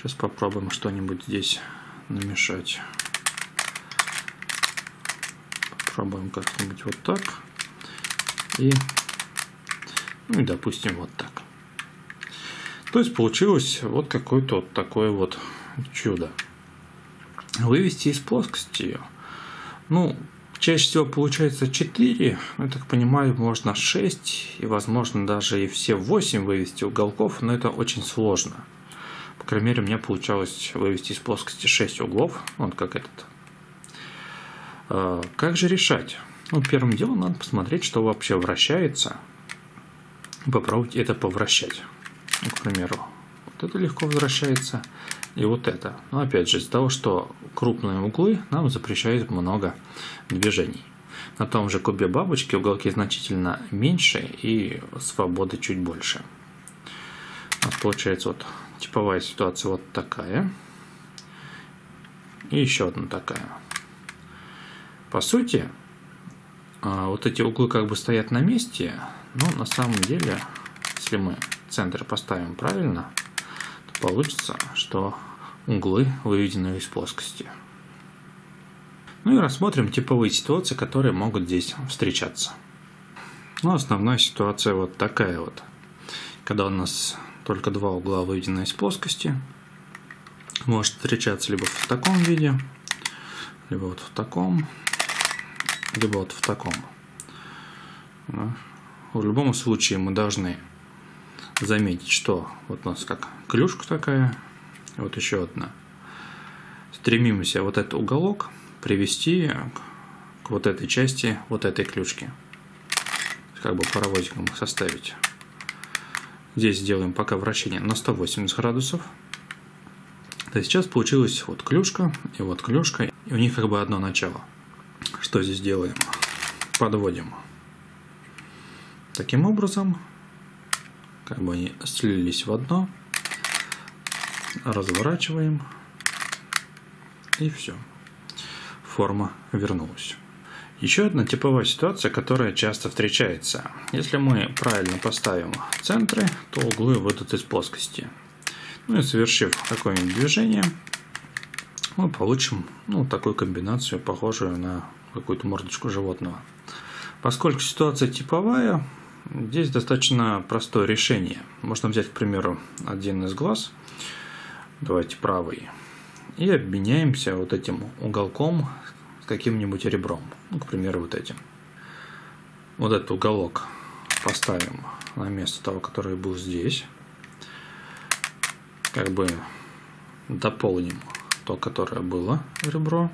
Сейчас попробуем что-нибудь здесь намешать. Попробуем как-нибудь вот так. И, ну и допустим вот так. То есть получилось вот какое-то вот такое вот чудо. Вывести из плоскости ее. Ну, чаще всего получается 4, я так понимаю, можно 6 и возможно даже и все 8 вывести уголков, но это очень сложно. По крайней мере, меня получалось вывести из плоскости 6 углов, вот как этот. А, как же решать? Ну, первым делом надо посмотреть, что вообще вращается. Попробовать это повращать. К примеру, вот это легко возвращается. И вот это. Но опять же, из-за того, что крупные углы нам запрещают много движений. На том же кубе бабочки уголки значительно меньше и свободы чуть больше. Нас получается вот Типовая ситуация вот такая. И еще одна такая. По сути, а, вот эти углы как бы стоят на месте, но на самом деле, если мы центр поставим правильно, то получится, что углы выведены из плоскости. Ну и рассмотрим типовые ситуации, которые могут здесь встречаться. Ну, основная ситуация вот такая вот. Когда у нас только два угла выведены из плоскости. Может встречаться либо в таком виде, либо вот в таком, либо вот в таком. В любом случае мы должны заметить, что вот у нас как клюшка такая, вот еще одна. Стремимся вот этот уголок привести к вот этой части, вот этой клюшки. Как бы паровозиком составить. Здесь сделаем пока вращение на 180 градусов. То сейчас получилась вот клюшка и вот клюшка. И у них как бы одно начало. Что здесь делаем? Подводим. Таким образом, как бы они слились в одно. Разворачиваем. И все. Форма вернулась. Еще одна типовая ситуация, которая часто встречается. Если мы правильно поставим центры, то углы выйдут из плоскости. Ну и совершив какое-нибудь движение, мы получим ну, такую комбинацию, похожую на какую-то мордочку животного. Поскольку ситуация типовая, здесь достаточно простое решение. Можно взять, к примеру, один из глаз, давайте правый, и обменяемся вот этим уголком каким-нибудь ребром. Ну, к примеру, вот этим. Вот этот уголок поставим на место того, который был здесь. Как бы дополним то, которое было ребро.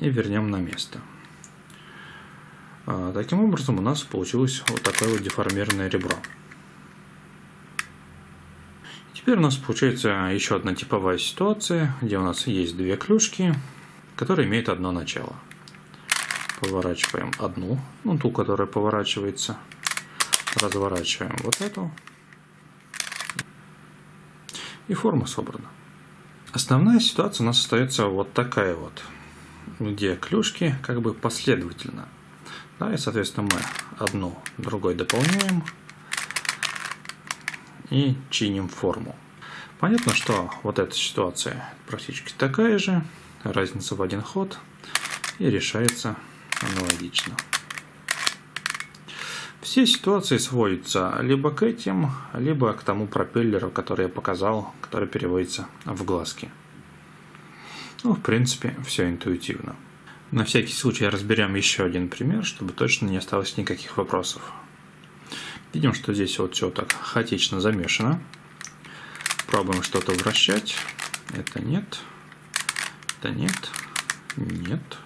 И вернем на место. А, таким образом у нас получилось вот такое вот деформированное ребро. Теперь у нас получается еще одна типовая ситуация, где у нас есть две клюшки, которая имеет одно начало. Поворачиваем одну, ну ту, которая поворачивается. Разворачиваем вот эту. И форма собрана. Основная ситуация у нас остается вот такая вот, где клюшки как бы последовательно. Да, и, соответственно, мы одну другой дополняем и чиним форму. Понятно, что вот эта ситуация практически такая же разница в один ход и решается аналогично. Все ситуации сводятся либо к этим, либо к тому пропеллеру, который я показал, который переводится в глазки. Ну, в принципе, все интуитивно. На всякий случай разберем еще один пример, чтобы точно не осталось никаких вопросов. Видим, что здесь вот все так хаотично замешано. Пробуем что-то вращать. Это нет. Это нет. Нет.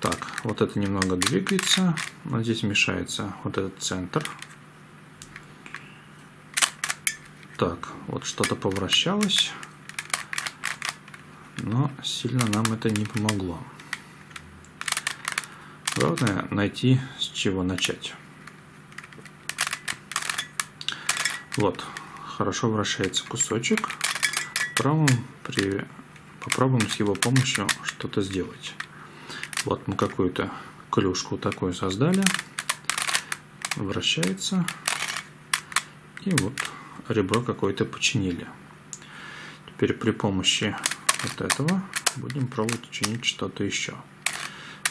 Так, вот это немного двигается. Но здесь мешается вот этот центр. Так, вот что-то повращалось. Но сильно нам это не помогло. Главное найти с чего начать. Вот, хорошо вращается кусочек. Попробуем, при... Попробуем с его помощью что-то сделать. Вот мы какую-то клюшку такую создали. Вращается. И вот ребро какое-то починили. Теперь при помощи вот этого будем пробовать учинить что-то еще.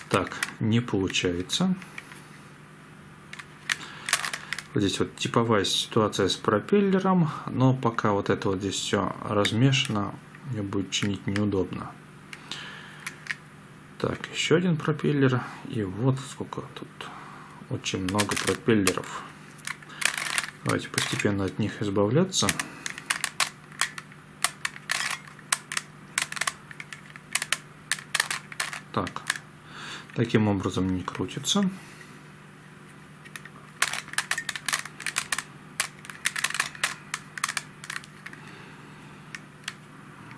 Так, не получается. Вот здесь вот типовая ситуация с пропеллером, но пока вот это вот здесь все размешано, мне будет чинить неудобно. Так, еще один пропеллер. И вот сколько тут. Очень много пропеллеров. Давайте постепенно от них избавляться. Так, таким образом не крутится.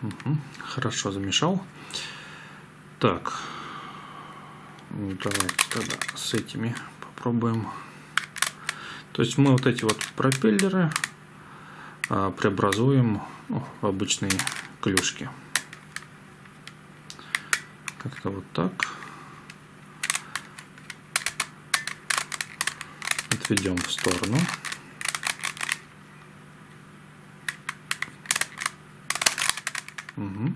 Угу, хорошо замешал. Так, давайте тогда с этими попробуем. То есть мы вот эти вот пропеллеры а, преобразуем ну, в обычные клюшки. Как-то вот так. Отведем в сторону. Угу.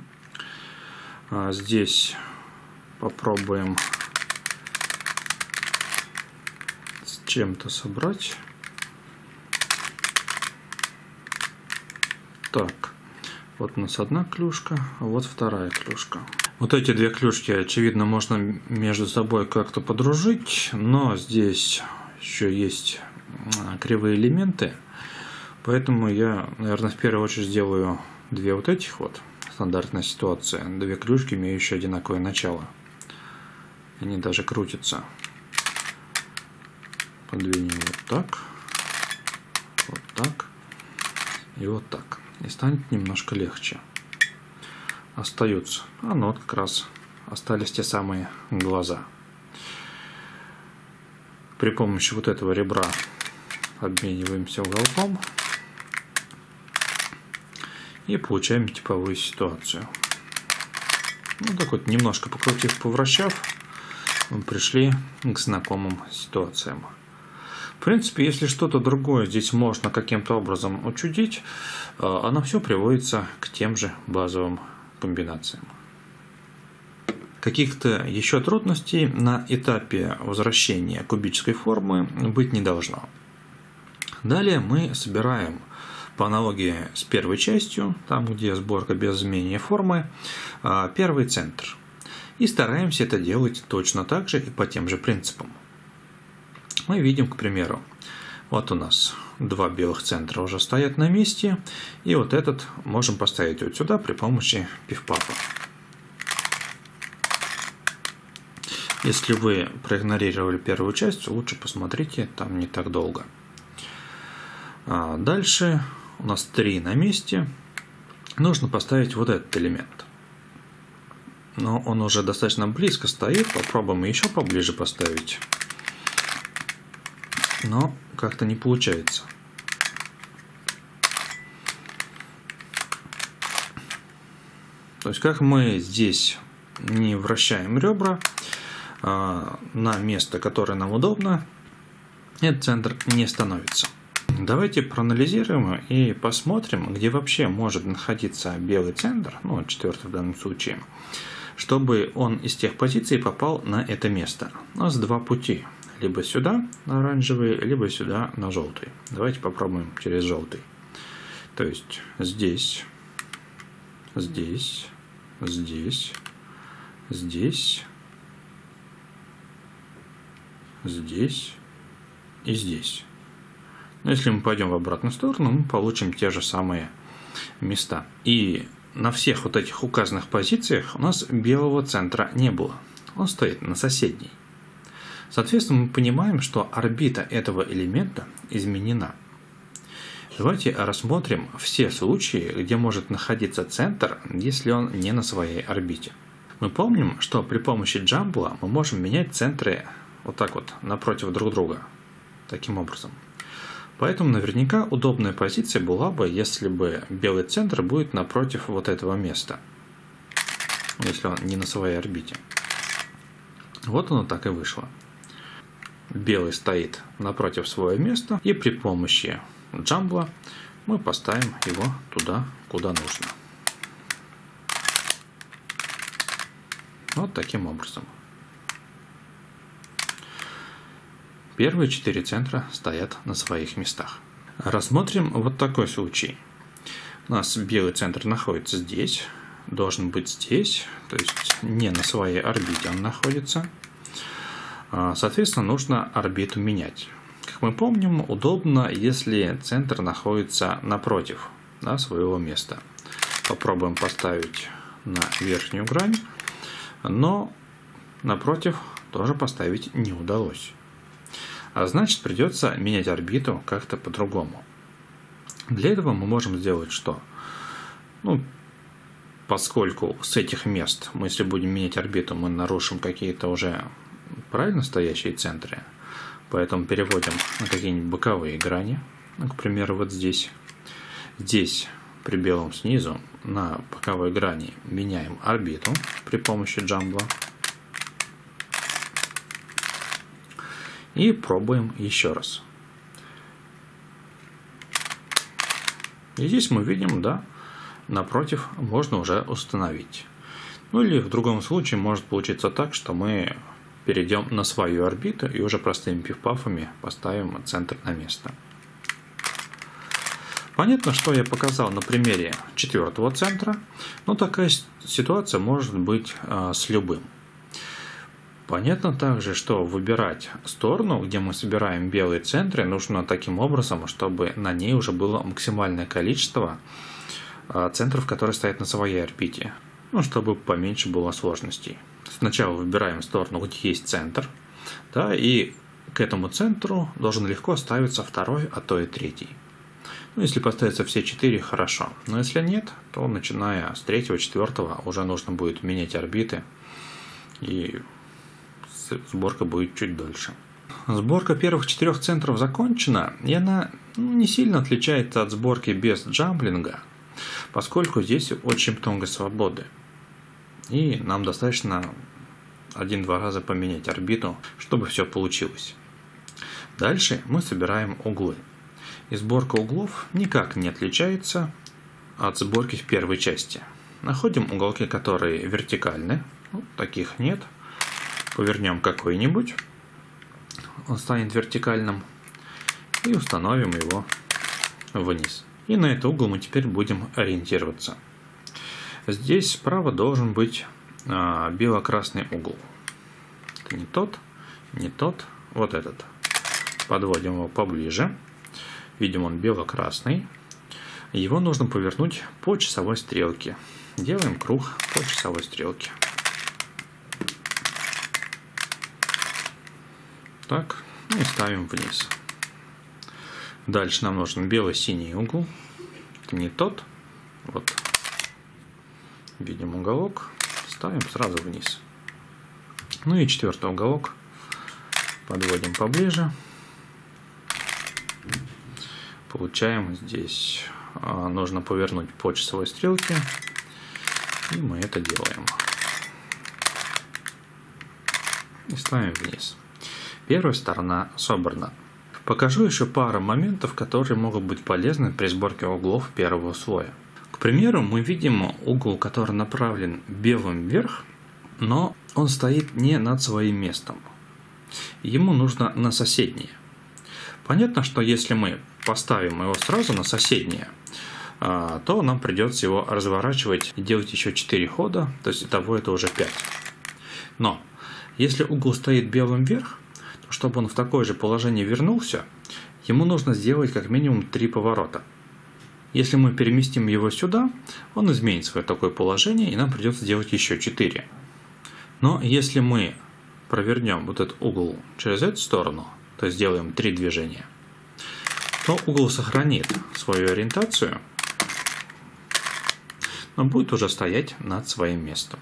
А здесь попробуем с чем-то собрать. Так, вот у нас одна клюшка, а вот вторая клюшка. Вот эти две клюшки, очевидно, можно между собой как-то подружить, но здесь еще есть кривые элементы, поэтому я, наверное, в первую очередь сделаю две вот этих вот, стандартная ситуация, две клюшки, имеющие одинаковое начало. Они даже крутятся. Подвинем вот так, вот так и вот так. И станет немножко легче. Остаются. А ну вот как раз остались те самые глаза. При помощи вот этого ребра обмениваемся уголком и получаем типовую ситуацию. Ну так вот, немножко покрутив, повращав, мы пришли к знакомым ситуациям. В принципе, если что-то другое здесь можно каким-то образом учудить, э, оно все приводится к тем же базовым комбинациям. Каких-то еще трудностей на этапе возвращения кубической формы быть не должно. Далее мы собираем по аналогии с первой частью, там где сборка без изменения формы, э, первый центр – и стараемся это делать точно так же и по тем же принципам. Мы видим, к примеру, вот у нас два белых центра уже стоят на месте, и вот этот можем поставить вот сюда при помощи пивпапа. Если вы проигнорировали первую часть, лучше посмотрите, там не так долго. А дальше у нас три на месте. Нужно поставить вот этот элемент но он уже достаточно близко стоит. Попробуем еще поближе поставить. Но как-то не получается. То есть как мы здесь не вращаем ребра а, на место, которое нам удобно, этот центр не становится. Давайте проанализируем и посмотрим, где вообще может находиться белый центр, ну, четвертый в данном случае, чтобы он из тех позиций попал на это место. У нас два пути. Либо сюда на оранжевый, либо сюда на желтый. Давайте попробуем через желтый. То есть здесь, здесь, здесь, здесь, здесь и здесь. Но если мы пойдем в обратную сторону, мы получим те же самые места. И на всех вот этих указанных позициях у нас белого центра не было. Он стоит на соседней. Соответственно, мы понимаем, что орбита этого элемента изменена. Давайте рассмотрим все случаи, где может находиться центр, если он не на своей орбите. Мы помним, что при помощи джамбла мы можем менять центры вот так вот напротив друг друга. Таким образом. Поэтому наверняка удобная позиция была бы, если бы белый центр будет напротив вот этого места. Если он не на своей орбите. Вот оно так и вышло. Белый стоит напротив своего места, и при помощи джамбла мы поставим его туда, куда нужно. Вот таким образом. Первые четыре центра стоят на своих местах. Рассмотрим вот такой случай. У нас белый центр находится здесь, должен быть здесь, то есть не на своей орбите он находится. А, соответственно, нужно орбиту менять. Как мы помним, удобно, если центр находится напротив да, своего места. Попробуем поставить на верхнюю грань, но напротив тоже поставить не удалось. А значит, придется менять орбиту как-то по-другому. Для этого мы можем сделать что? Ну, поскольку с этих мест мы, если будем менять орбиту, мы нарушим какие-то уже правильно стоящие центры, поэтому переводим на какие-нибудь боковые грани, ну, к примеру, вот здесь. Здесь при белом снизу на боковой грани меняем орбиту при помощи джамбла. И пробуем еще раз. И здесь мы видим, да, напротив можно уже установить. Ну или в другом случае может получиться так, что мы перейдем на свою орбиту и уже простыми пивпафами поставим центр на место. Понятно, что я показал на примере четвертого центра, но такая ситуация может быть а, с любым. Понятно также, что выбирать сторону, где мы собираем белые центры, нужно таким образом, чтобы на ней уже было максимальное количество а, центров, которые стоят на своей орбите, ну, чтобы поменьше было сложностей. Сначала выбираем сторону, где есть центр, да, и к этому центру должен легко ставиться второй, а то и третий. Ну, если поставятся все четыре, хорошо. Но если нет, то начиная с третьего, четвертого уже нужно будет менять орбиты и сборка будет чуть дольше. Сборка первых четырех центров закончена, и она ну, не сильно отличается от сборки без джамблинга, поскольку здесь очень много свободы. И нам достаточно один-два раза поменять орбиту, чтобы все получилось. Дальше мы собираем углы. И сборка углов никак не отличается от сборки в первой части. Находим уголки, которые вертикальны, ну, таких нет – повернем какой-нибудь, он станет вертикальным, и установим его вниз. И на этот угол мы теперь будем ориентироваться. Здесь справа должен быть а, бело-красный угол. Это не тот, не тот, вот этот. Подводим его поближе. Видим, он бело-красный. Его нужно повернуть по часовой стрелке. Делаем круг по часовой стрелке. Так, и ставим вниз. Дальше нам нужен бело-синий угол. Это не тот. Вот. Видим уголок. Ставим сразу вниз. Ну и четвертый уголок. Подводим поближе. Получаем здесь. А, нужно повернуть по часовой стрелке. И мы это делаем. И ставим вниз. Первая сторона собрана. Покажу еще пару моментов, которые могут быть полезны при сборке углов первого слоя. Примеру, мы видим угол, который направлен белым вверх, но он стоит не над своим местом. ему нужно на соседнее. Понятно, что если мы поставим его сразу на соседнее, а, то нам придется его разворачивать и делать еще 4 хода, то есть итого это уже 5. Но если угол стоит белым вверх, то чтобы он в такое же положение вернулся, ему нужно сделать как минимум 3 поворота. Если мы переместим его сюда, он изменит свое такое положение, и нам придется сделать еще 4. Но если мы провернем вот этот угол через эту сторону, то сделаем 3 движения, то угол сохранит свою ориентацию, но будет уже стоять над своим местом.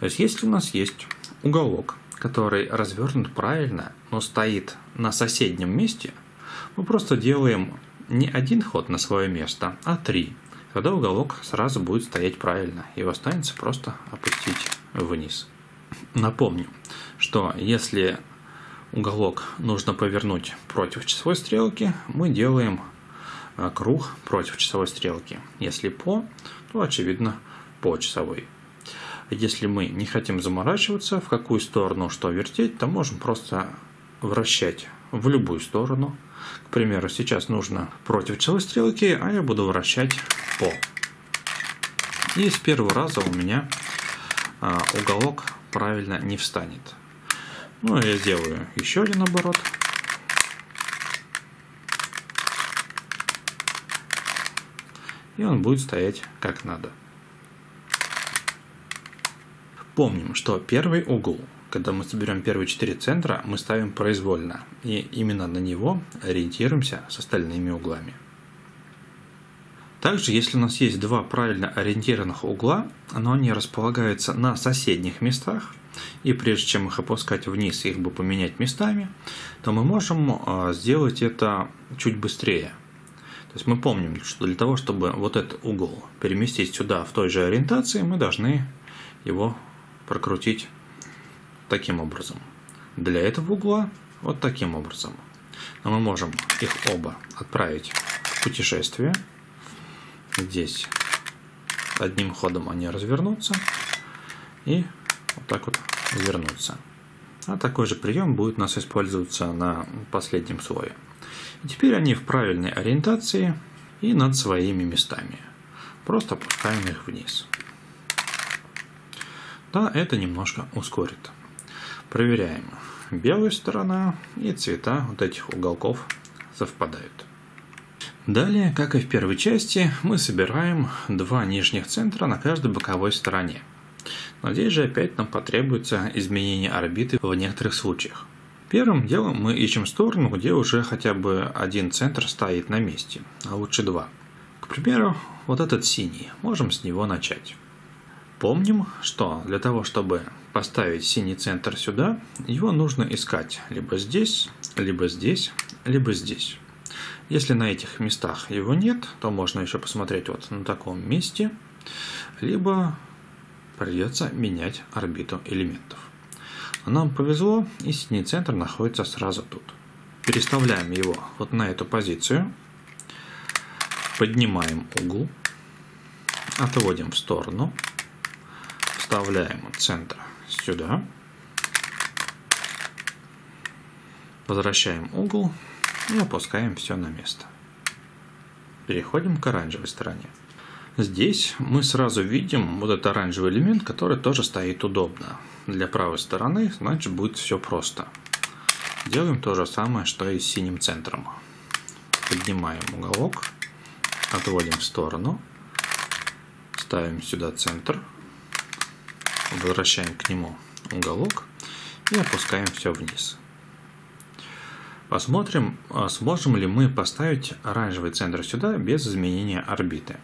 То есть если у нас есть уголок, который развернут правильно, но стоит на соседнем месте, мы просто делаем не один ход на свое место, а три. Тогда уголок сразу будет стоять правильно, его останется просто опустить вниз. Напомню, что если уголок нужно повернуть против часовой стрелки, мы делаем э, круг против часовой стрелки. Если по, то очевидно по часовой. Если мы не хотим заморачиваться, в какую сторону что вертеть, то можем просто вращать в любую сторону. К примеру, сейчас нужно против часовой стрелки, а я буду вращать по. И с первого раза у меня а, уголок правильно не встанет. Ну, я сделаю еще один оборот. И он будет стоять как надо. Помним, что первый угол, когда мы соберем первые четыре центра, мы ставим произвольно, и именно на него ориентируемся с остальными углами. Также, если у нас есть два правильно ориентированных угла, но они располагаются на соседних местах, и прежде чем их опускать вниз, их бы поменять местами, то мы можем а, сделать это чуть быстрее. То есть мы помним, что для того, чтобы вот этот угол переместить сюда в той же ориентации, мы должны его прокрутить таким образом. Для этого угла вот таким образом. Но мы можем их оба отправить в путешествие. Здесь одним ходом они развернутся и вот так вот вернутся. А такой же прием будет у нас использоваться на последнем слое. И теперь они в правильной ориентации и над своими местами. Просто опускаем их вниз. Да, это немножко ускорит. Проверяем. Белая сторона и цвета вот этих уголков совпадают. Далее, как и в первой части, мы собираем два нижних центра на каждой боковой стороне. Но здесь же опять нам потребуется изменение орбиты в некоторых случаях. Первым делом мы ищем сторону, где уже хотя бы один центр стоит на месте, а лучше два. К примеру, вот этот синий, можем с него начать. Помним, что для того, чтобы поставить синий центр сюда, его нужно искать либо здесь, либо здесь, либо здесь. Если на этих местах его нет, то можно еще посмотреть вот на таком месте, либо придется менять орбиту элементов. Нам повезло, и синий центр находится сразу тут. Переставляем его вот на эту позицию, поднимаем угол, отводим в сторону, вставляем центр сюда. Возвращаем угол и опускаем все на место. Переходим к оранжевой стороне. Здесь мы сразу видим вот этот оранжевый элемент, который тоже стоит удобно. Для правой стороны, значит, будет все просто. Делаем то же самое, что и с синим центром. Поднимаем уголок, отводим в сторону, ставим сюда центр, возвращаем к нему уголок и опускаем все вниз. Посмотрим, а, сможем ли мы поставить оранжевый центр сюда без изменения орбиты.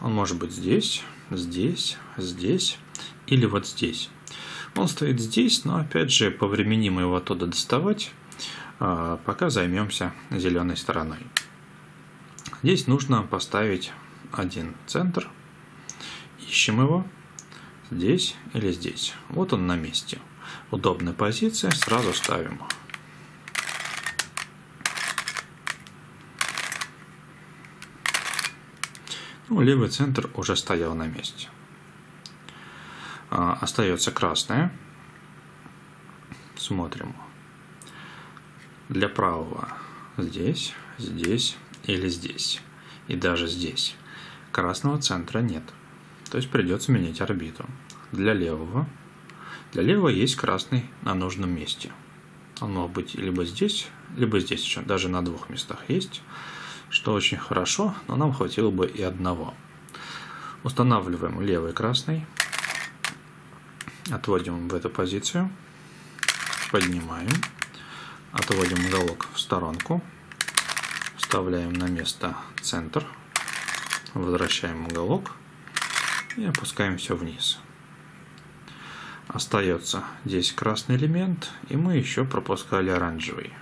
Он может быть здесь, здесь, здесь или вот здесь. Он стоит здесь, но опять же повременим его оттуда доставать, а, пока займемся зеленой стороной. Здесь нужно поставить один центр. Ищем его здесь или здесь. Вот он на месте. Удобная позиция, сразу ставим. Ну, левый центр уже стоял на месте. А, остается красная. Смотрим. Для правого здесь, здесь или здесь. И даже здесь. Красного центра нет. То есть придется менять орбиту. Для левого. Для левого есть красный на нужном месте. Он мог быть либо здесь, либо здесь еще. Даже на двух местах есть. Что очень хорошо, но нам хватило бы и одного. Устанавливаем левый красный. Отводим в эту позицию. Поднимаем. Отводим уголок в сторонку. Вставляем на место центр. Возвращаем уголок. И опускаем все вниз. Остается здесь красный элемент. И мы еще пропускали оранжевый.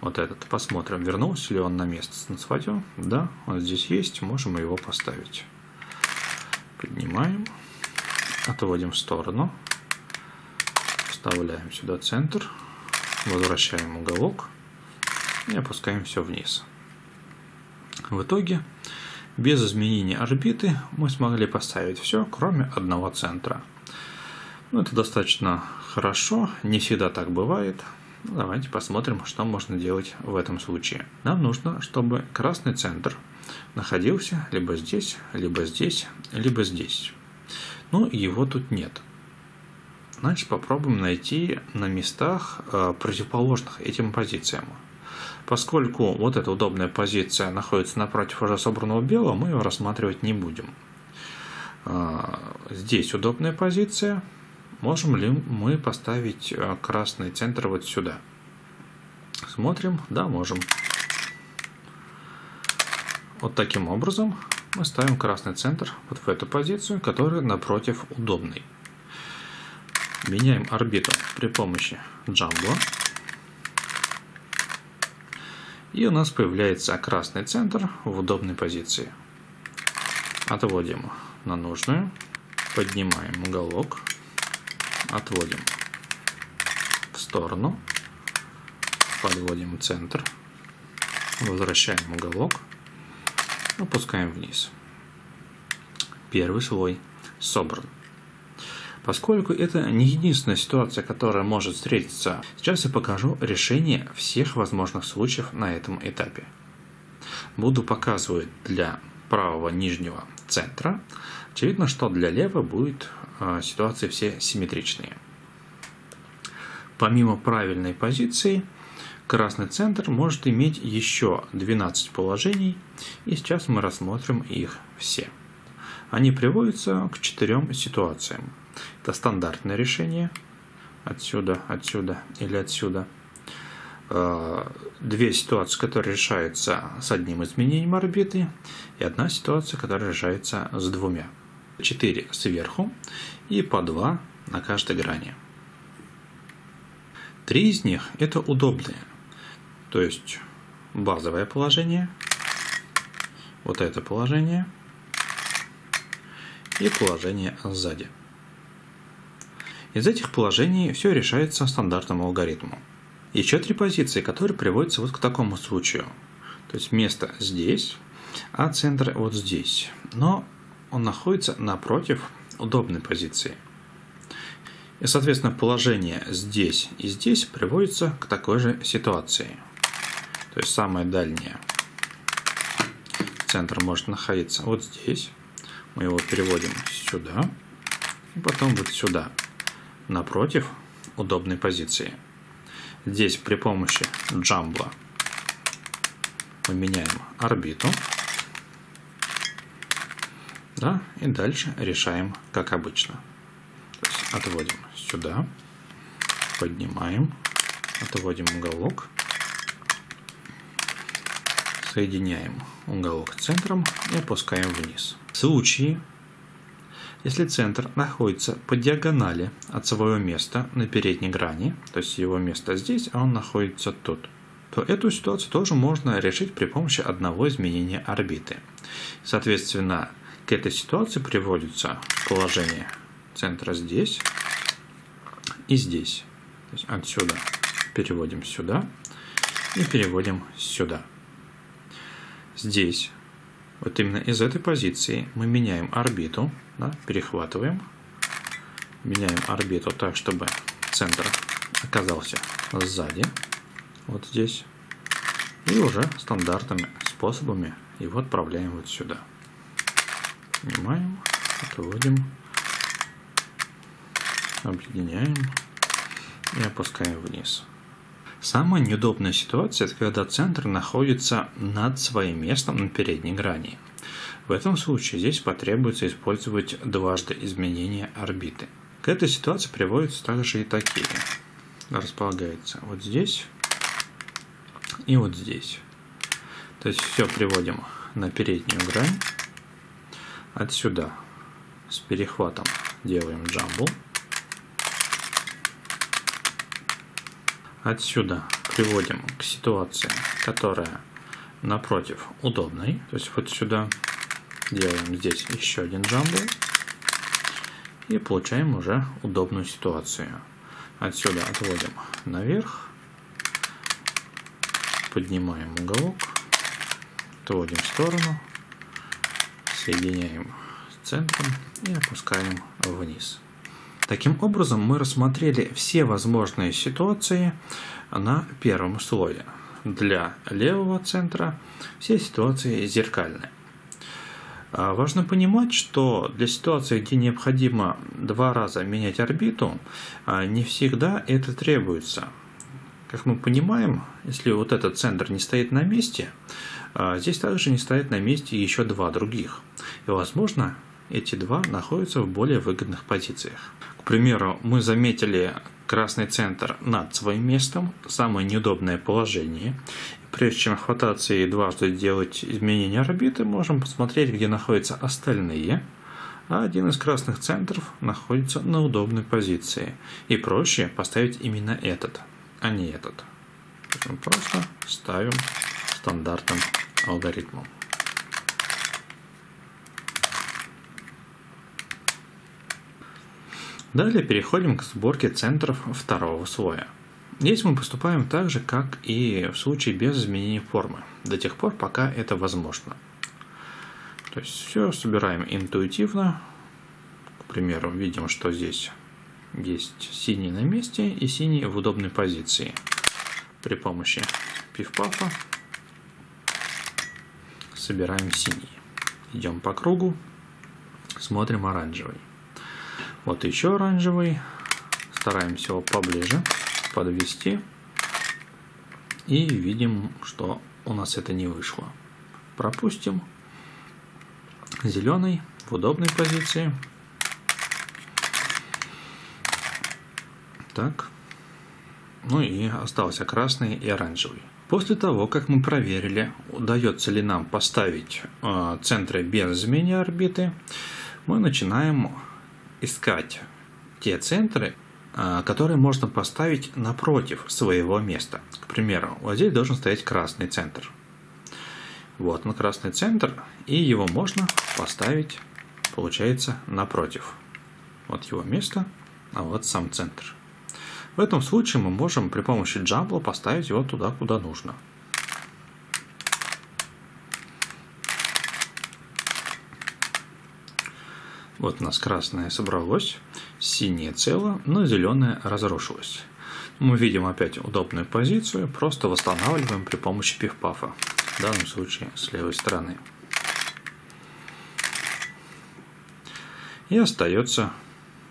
Вот этот. Посмотрим, вернулся ли он на место с нацводем. Да, он здесь есть. Можем его поставить. Поднимаем. Отводим в сторону. Вставляем сюда центр, возвращаем уголок и опускаем все вниз. В итоге, без изменения орбиты, мы смогли поставить все, кроме одного центра. Ну, это достаточно хорошо, не всегда так бывает. Ну, давайте посмотрим, что можно делать в этом случае. Нам нужно, чтобы красный центр находился либо здесь, либо здесь, либо здесь. Но его тут нет. Значит, попробуем найти на местах э, противоположных этим позициям. Поскольку вот эта удобная позиция находится напротив уже собранного белого, мы ее рассматривать не будем. Э, здесь удобная позиция. Можем ли мы поставить э, красный центр вот сюда? Смотрим. Да, можем. Вот таким образом мы ставим красный центр вот в эту позицию, которая напротив удобной. Меняем орбиту при помощи джамбла. И у нас появляется красный центр в удобной позиции. Отводим на нужную. Поднимаем уголок. Отводим в сторону. Подводим центр. Возвращаем уголок. Опускаем вниз. Первый слой собран. Поскольку это не единственная ситуация, которая может встретиться, сейчас я покажу решение всех возможных случаев на этом этапе. Буду показывать для правого нижнего центра. Очевидно, что для левого будет э, ситуации все симметричные. Помимо правильной позиции, красный центр может иметь еще 12 положений, и сейчас мы рассмотрим их все. Они приводятся к четырем ситуациям. Это стандартное решение. Отсюда, отсюда или отсюда. Э, две ситуации, которые решаются с одним изменением орбиты, и одна ситуация, которая решается с двумя. Четыре сверху и по два на каждой грани. Три из них это удобные. То есть базовое положение, вот это положение и положение сзади. Из этих положений все решается стандартным алгоритмом. Еще три позиции, которые приводятся вот к такому случаю. То есть место здесь, а центр вот здесь. Но он находится напротив удобной позиции. И, соответственно, положение здесь и здесь приводится к такой же ситуации. То есть самое дальнее. Центр может находиться вот здесь. Мы его переводим сюда. И потом вот сюда напротив удобной позиции. Здесь при помощи джамбла мы меняем орбиту. Да, и дальше решаем как обычно. То есть отводим сюда, поднимаем, отводим уголок, соединяем уголок центром и опускаем вниз. В случае, если центр находится по диагонали от своего места на передней грани, то есть его место здесь, а он находится тут, то эту ситуацию тоже можно решить при помощи одного изменения орбиты. Соответственно, к этой ситуации приводится положение центра здесь и здесь. То есть отсюда переводим сюда и переводим сюда. Здесь, вот именно из этой позиции, мы меняем орбиту да, перехватываем, меняем орбиту так, чтобы центр оказался сзади, вот здесь, и уже стандартными способами его отправляем вот сюда. Снимаем, отводим, объединяем и опускаем вниз. Самая неудобная ситуация – это когда центр находится над своим местом на передней грани. В этом случае здесь потребуется использовать дважды изменение орбиты. К этой ситуации приводятся также и такие. Располагается вот здесь и вот здесь. То есть все приводим на переднюю грань. Отсюда с перехватом делаем джамбл. Отсюда приводим к ситуации, которая напротив удобной. То есть вот сюда делаем здесь еще один джамбл. И получаем уже удобную ситуацию. Отсюда отводим наверх. Поднимаем уголок. Отводим в сторону. Соединяем с центром и опускаем вниз. Таким образом, мы рассмотрели все возможные ситуации на первом слое. Для левого центра все ситуации зеркальные. А, важно понимать, что для ситуации, где необходимо два раза менять орбиту, а, не всегда это требуется. Как мы понимаем, если вот этот центр не стоит на месте, а, здесь также не стоит на месте еще два других. И, возможно, эти два находятся в более выгодных позициях примеру, мы заметили красный центр над своим местом, самое неудобное положение. Прежде чем хвататься и дважды делать изменения орбиты, можем посмотреть, где находятся остальные. А один из красных центров находится на удобной позиции. И проще поставить именно этот, а не этот. Мы просто ставим стандартным алгоритмом. Далее переходим к сборке центров второго слоя. Здесь мы поступаем так же, как и в случае без изменения формы, до тех пор, пока это возможно. То есть все собираем интуитивно. К примеру, видим, что здесь есть синий на месте и синий в удобной позиции. При помощи пиф-пафа собираем синий. Идем по кругу, смотрим оранжевый. Вот еще оранжевый. Стараемся его поближе подвести. И видим, что у нас это не вышло. Пропустим. Зеленый в удобной позиции. Так. Ну и остался красный и оранжевый. После того, как мы проверили, удается ли нам поставить э, центры без изменения орбиты, мы начинаем искать те центры, а, которые можно поставить напротив своего места. К примеру, вот здесь должен стоять красный центр. Вот он красный центр, и его можно поставить, получается, напротив. Вот его место, а вот сам центр. В этом случае мы можем при помощи джамбла поставить его туда, куда нужно. Вот у нас красное собралось, синее цело, но зеленое разрушилось. Мы видим опять удобную позицию, просто восстанавливаем при помощи пиф-пафа, в данном случае с левой стороны. И остается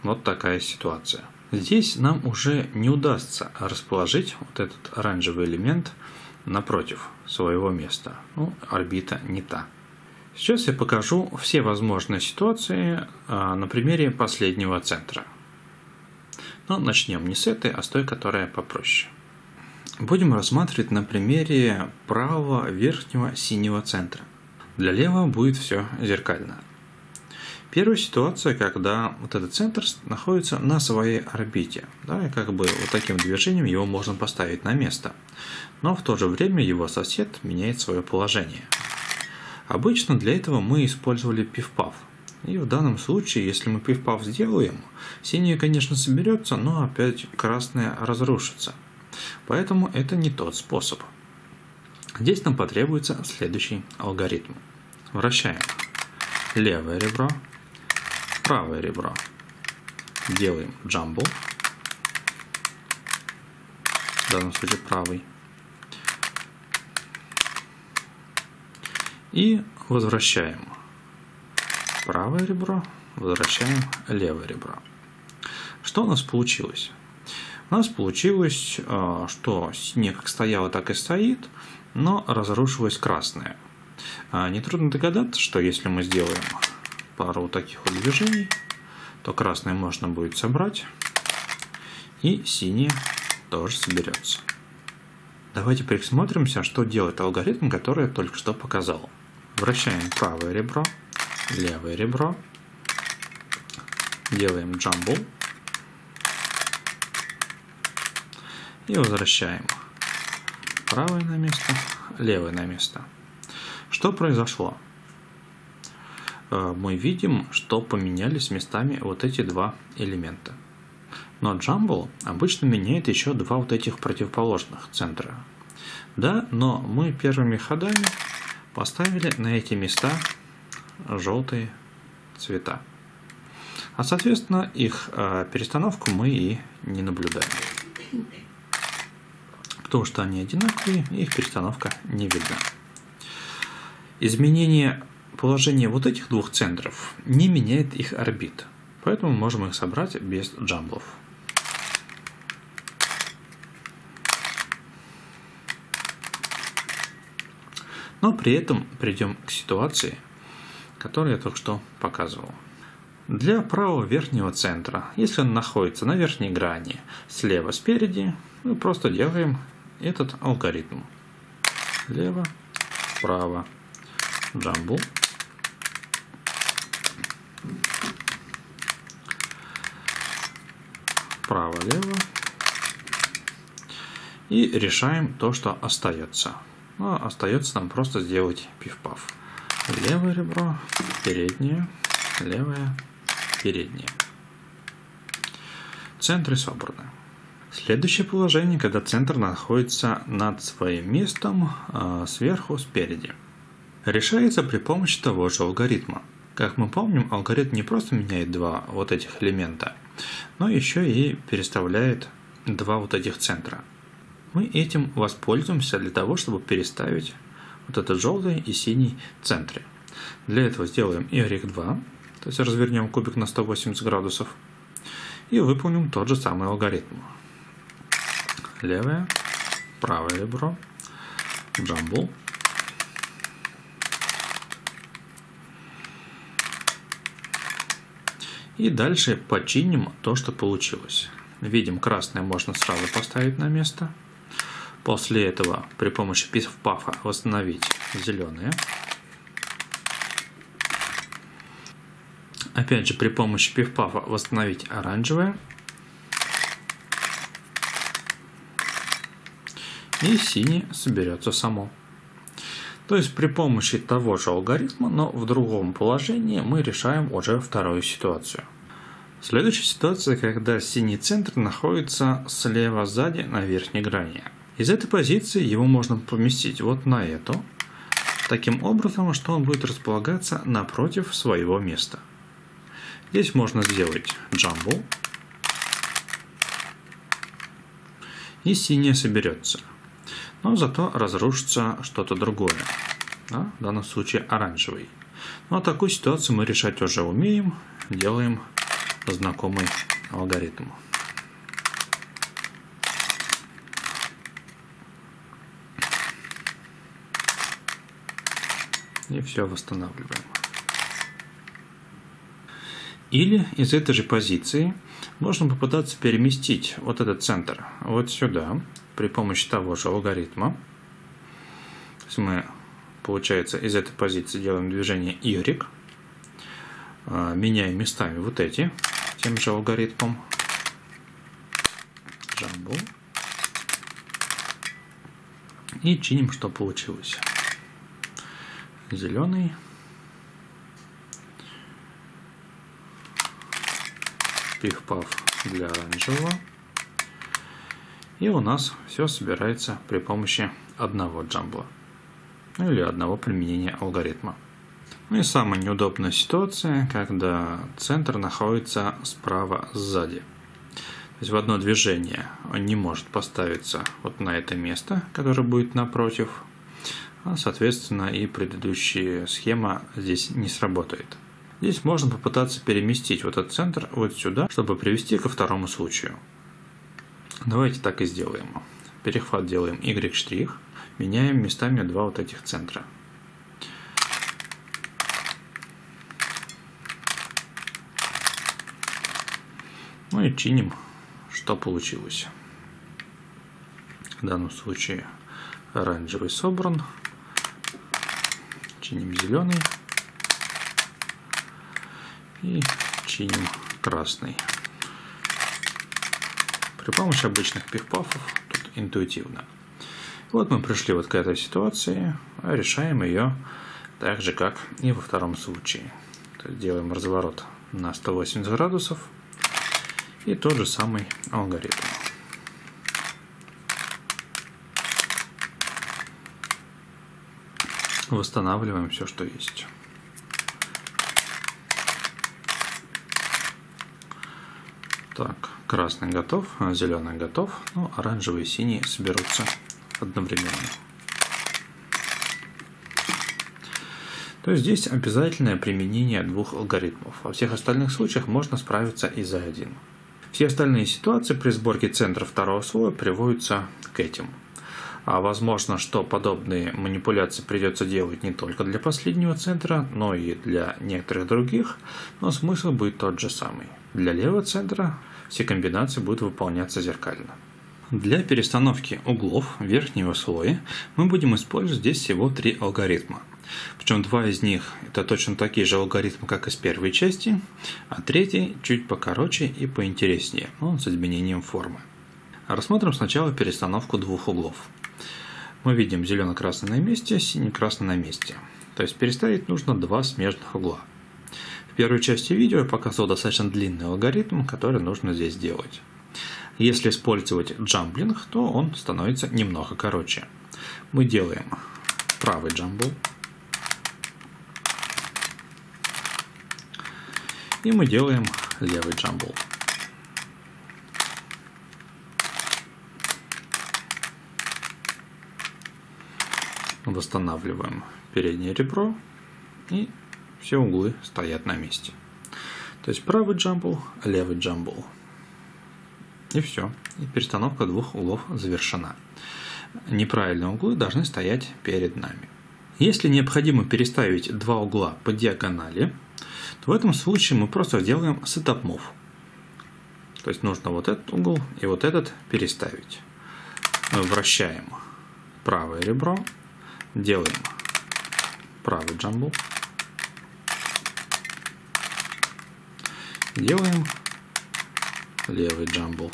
вот такая ситуация. Здесь нам уже не удастся расположить вот этот оранжевый элемент напротив своего места. Ну, орбита не та. Сейчас я покажу все возможные ситуации а, на примере последнего центра. Но начнем не с этой, а с той, которая попроще. Будем рассматривать на примере правого верхнего синего центра. Для левого будет все зеркально. Первая ситуация, когда вот этот центр находится на своей орбите. Да, и как бы вот таким движением его можно поставить на место. Но в то же время его сосед меняет свое положение. Обычно для этого мы использовали пивпав. И в данном случае, если мы пивпав сделаем, синий, конечно, соберется, но опять красное разрушится. Поэтому это не тот способ. Здесь нам потребуется следующий алгоритм. Вращаем левое ребро, правое ребро. Делаем джамбл. в данном случае правый. И возвращаем правое ребро, возвращаем левое ребро. Что у нас получилось? У нас получилось, а, что синяя как стояла, так и стоит, но разрушилась красная. А, нетрудно догадаться, что если мы сделаем пару вот таких вот движений, то красное можно будет собрать, и синее тоже соберется. Давайте присмотримся, что делает алгоритм, который я только что показал. Вращаем правое ребро, левое ребро, делаем jumble и возвращаем правое на место, левое на место. Что произошло? Э, мы видим, что поменялись местами вот эти два элемента. Но Jumble обычно меняет еще два вот этих противоположных центра. Да, но мы первыми ходами поставили на эти места желтые цвета. А соответственно их э, перестановку мы и не наблюдаем. Потому что они одинаковые, их перестановка не видна. Изменение положения вот этих двух центров не меняет их орбит, поэтому можем их собрать без джамблов. Но при этом придем к ситуации, которую я только что показывал. Для правого верхнего центра, если он находится на верхней грани слева спереди, мы просто делаем этот алгоритм. Лево, право, джамбл. Право-лево. И решаем то, что остается. Ну, остается нам просто сделать пиф-паф. Левое ребро, переднее, левое, переднее. Центры собраны. Следующее положение, когда центр находится над своим местом э, сверху спереди. Решается при помощи того же алгоритма. Как мы помним, алгоритм не просто меняет два вот этих элемента, но еще и переставляет два вот этих центра. Мы этим воспользуемся для того, чтобы переставить вот этот желтый и синий центры. Для этого сделаем Y2, то есть развернем кубик на 180 градусов и выполним тот же самый алгоритм левое, правое ребро, джамбл. И дальше починим то, что получилось. Видим, красное можно сразу поставить на место. После этого при помощи пафа восстановить зеленое. Опять же при помощи пиф-пафа восстановить оранжевое. и синий соберется само. То есть при помощи того же алгоритма, но в другом положении мы решаем уже вторую ситуацию. Следующая ситуация, когда синий центр находится слева сзади на верхней грани. Из этой позиции его можно поместить вот на эту, таким образом, что он будет располагаться напротив своего места. Здесь можно сделать джамбл, и синий соберется но зато разрушится что-то другое. Да? В данном случае оранжевый. Ну а такую ситуацию мы решать уже умеем, делаем знакомый алгоритм. И все восстанавливаем. Или из этой же позиции можно попытаться переместить вот этот центр вот сюда, при помощи того же алгоритма. То есть мы, получается, из этой позиции делаем движение Y, а, меняем местами вот эти тем же алгоритмом. Jumble. И чиним, что получилось. Зеленый. Пиф-паф для оранжевого. И у нас все собирается при помощи одного джамбла. Ну или одного применения алгоритма. Ну и самая неудобная ситуация, когда центр находится справа сзади. То есть в одно движение он не может поставиться вот на это место, которое будет напротив, соответственно, и предыдущая схема здесь не сработает. Здесь можно попытаться переместить вот этот центр вот сюда, чтобы привести ко второму случаю. Давайте так и сделаем. Перехват делаем Y', меняем местами два вот этих центра. Ну и чиним, что получилось. В данном случае оранжевый собран, чиним зеленый и чиним красный. При помощи обычных пиф-пафов тут интуитивно. Вот мы пришли вот к этой ситуации, а решаем ее так же, как и во втором случае. Делаем разворот на 180 градусов и тот же самый алгоритм. Восстанавливаем все, что есть. Так, красный готов, зеленый готов, ну, оранжевый и синий соберутся одновременно. То есть здесь обязательное применение двух алгоритмов. Во всех остальных случаях можно справиться и за один. Все остальные ситуации при сборке центра второго слоя приводятся к этим. А возможно, что подобные манипуляции придется делать не только для последнего центра, но и для некоторых других, но смысл будет тот же самый. Для левого центра все комбинации будут выполняться зеркально. Для перестановки углов верхнего слоя мы будем использовать здесь всего три алгоритма. Причем два из них это точно такие же алгоритмы, как из первой части, а третий чуть покороче и поинтереснее, но с изменением формы. Рассмотрим сначала перестановку двух углов мы видим зелено-красный на месте, синий-красный на месте. То есть переставить нужно два смежных угла. В первой части видео я показал достаточно длинный алгоритм, который нужно здесь делать. Если использовать джамблинг, то он становится немного короче. Мы делаем правый джамбл. И мы делаем левый джамбл. Восстанавливаем переднее ребро и все углы стоят на месте. То есть правый джамбл, левый джамбл. И все. И перестановка двух углов завершена. Неправильные углы должны стоять перед нами. Если необходимо переставить два угла по диагонали, то в этом случае мы просто сделаем setup move. То есть нужно вот этот угол и вот этот переставить. Вращаем правое ребро Делаем правый джамбл. Делаем левый джамбл.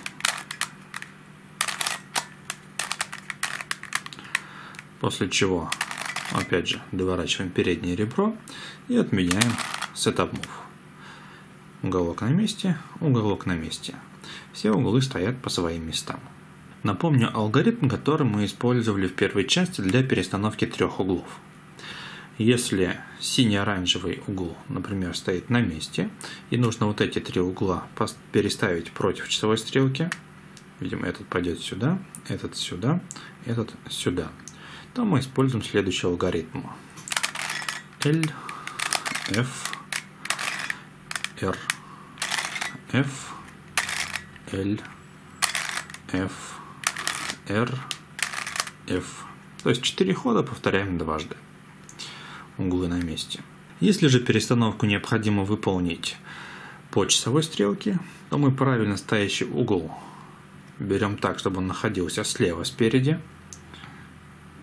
После чего, опять же, доворачиваем переднее ребро и отменяем setup move. Уголок на месте, уголок на месте. Все углы стоят по своим местам. Напомню алгоритм, который мы использовали в первой части для перестановки трех углов. Если синий-оранжевый угол, например, стоит на месте, и нужно вот эти три угла переставить против часовой стрелки, видимо, этот пойдет сюда, этот сюда, этот сюда, то мы используем следующий алгоритм. L, F, R, F, L, F, R, F. То есть 4 хода повторяем дважды. Углы на месте. Если же перестановку необходимо выполнить по часовой стрелке, то мы правильно стоящий угол берем так, чтобы он находился слева спереди.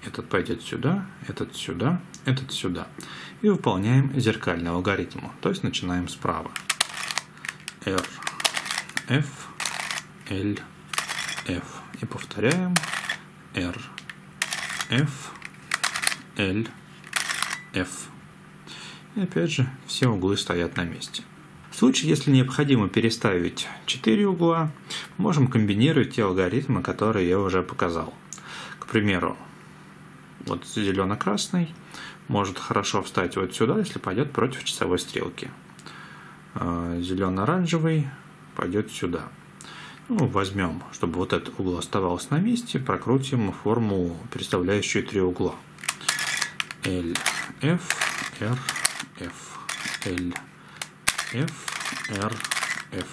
Этот пойдет сюда, этот сюда, этот сюда. И выполняем зеркальный алгоритм. То есть начинаем справа. R, F, L, F. И повторяем R, F, L, F. И опять же, все углы стоят на месте. В случае, если необходимо переставить 4 угла, можем комбинировать те алгоритмы, которые я уже показал. К примеру, вот зелено-красный может хорошо встать вот сюда, если пойдет против часовой стрелки. А, Зелено-оранжевый пойдет сюда. Ну, возьмем, чтобы вот этот угол оставался на месте, прокрутим формулу, представляющую три угла. L, F, R, F. L, F, R, F.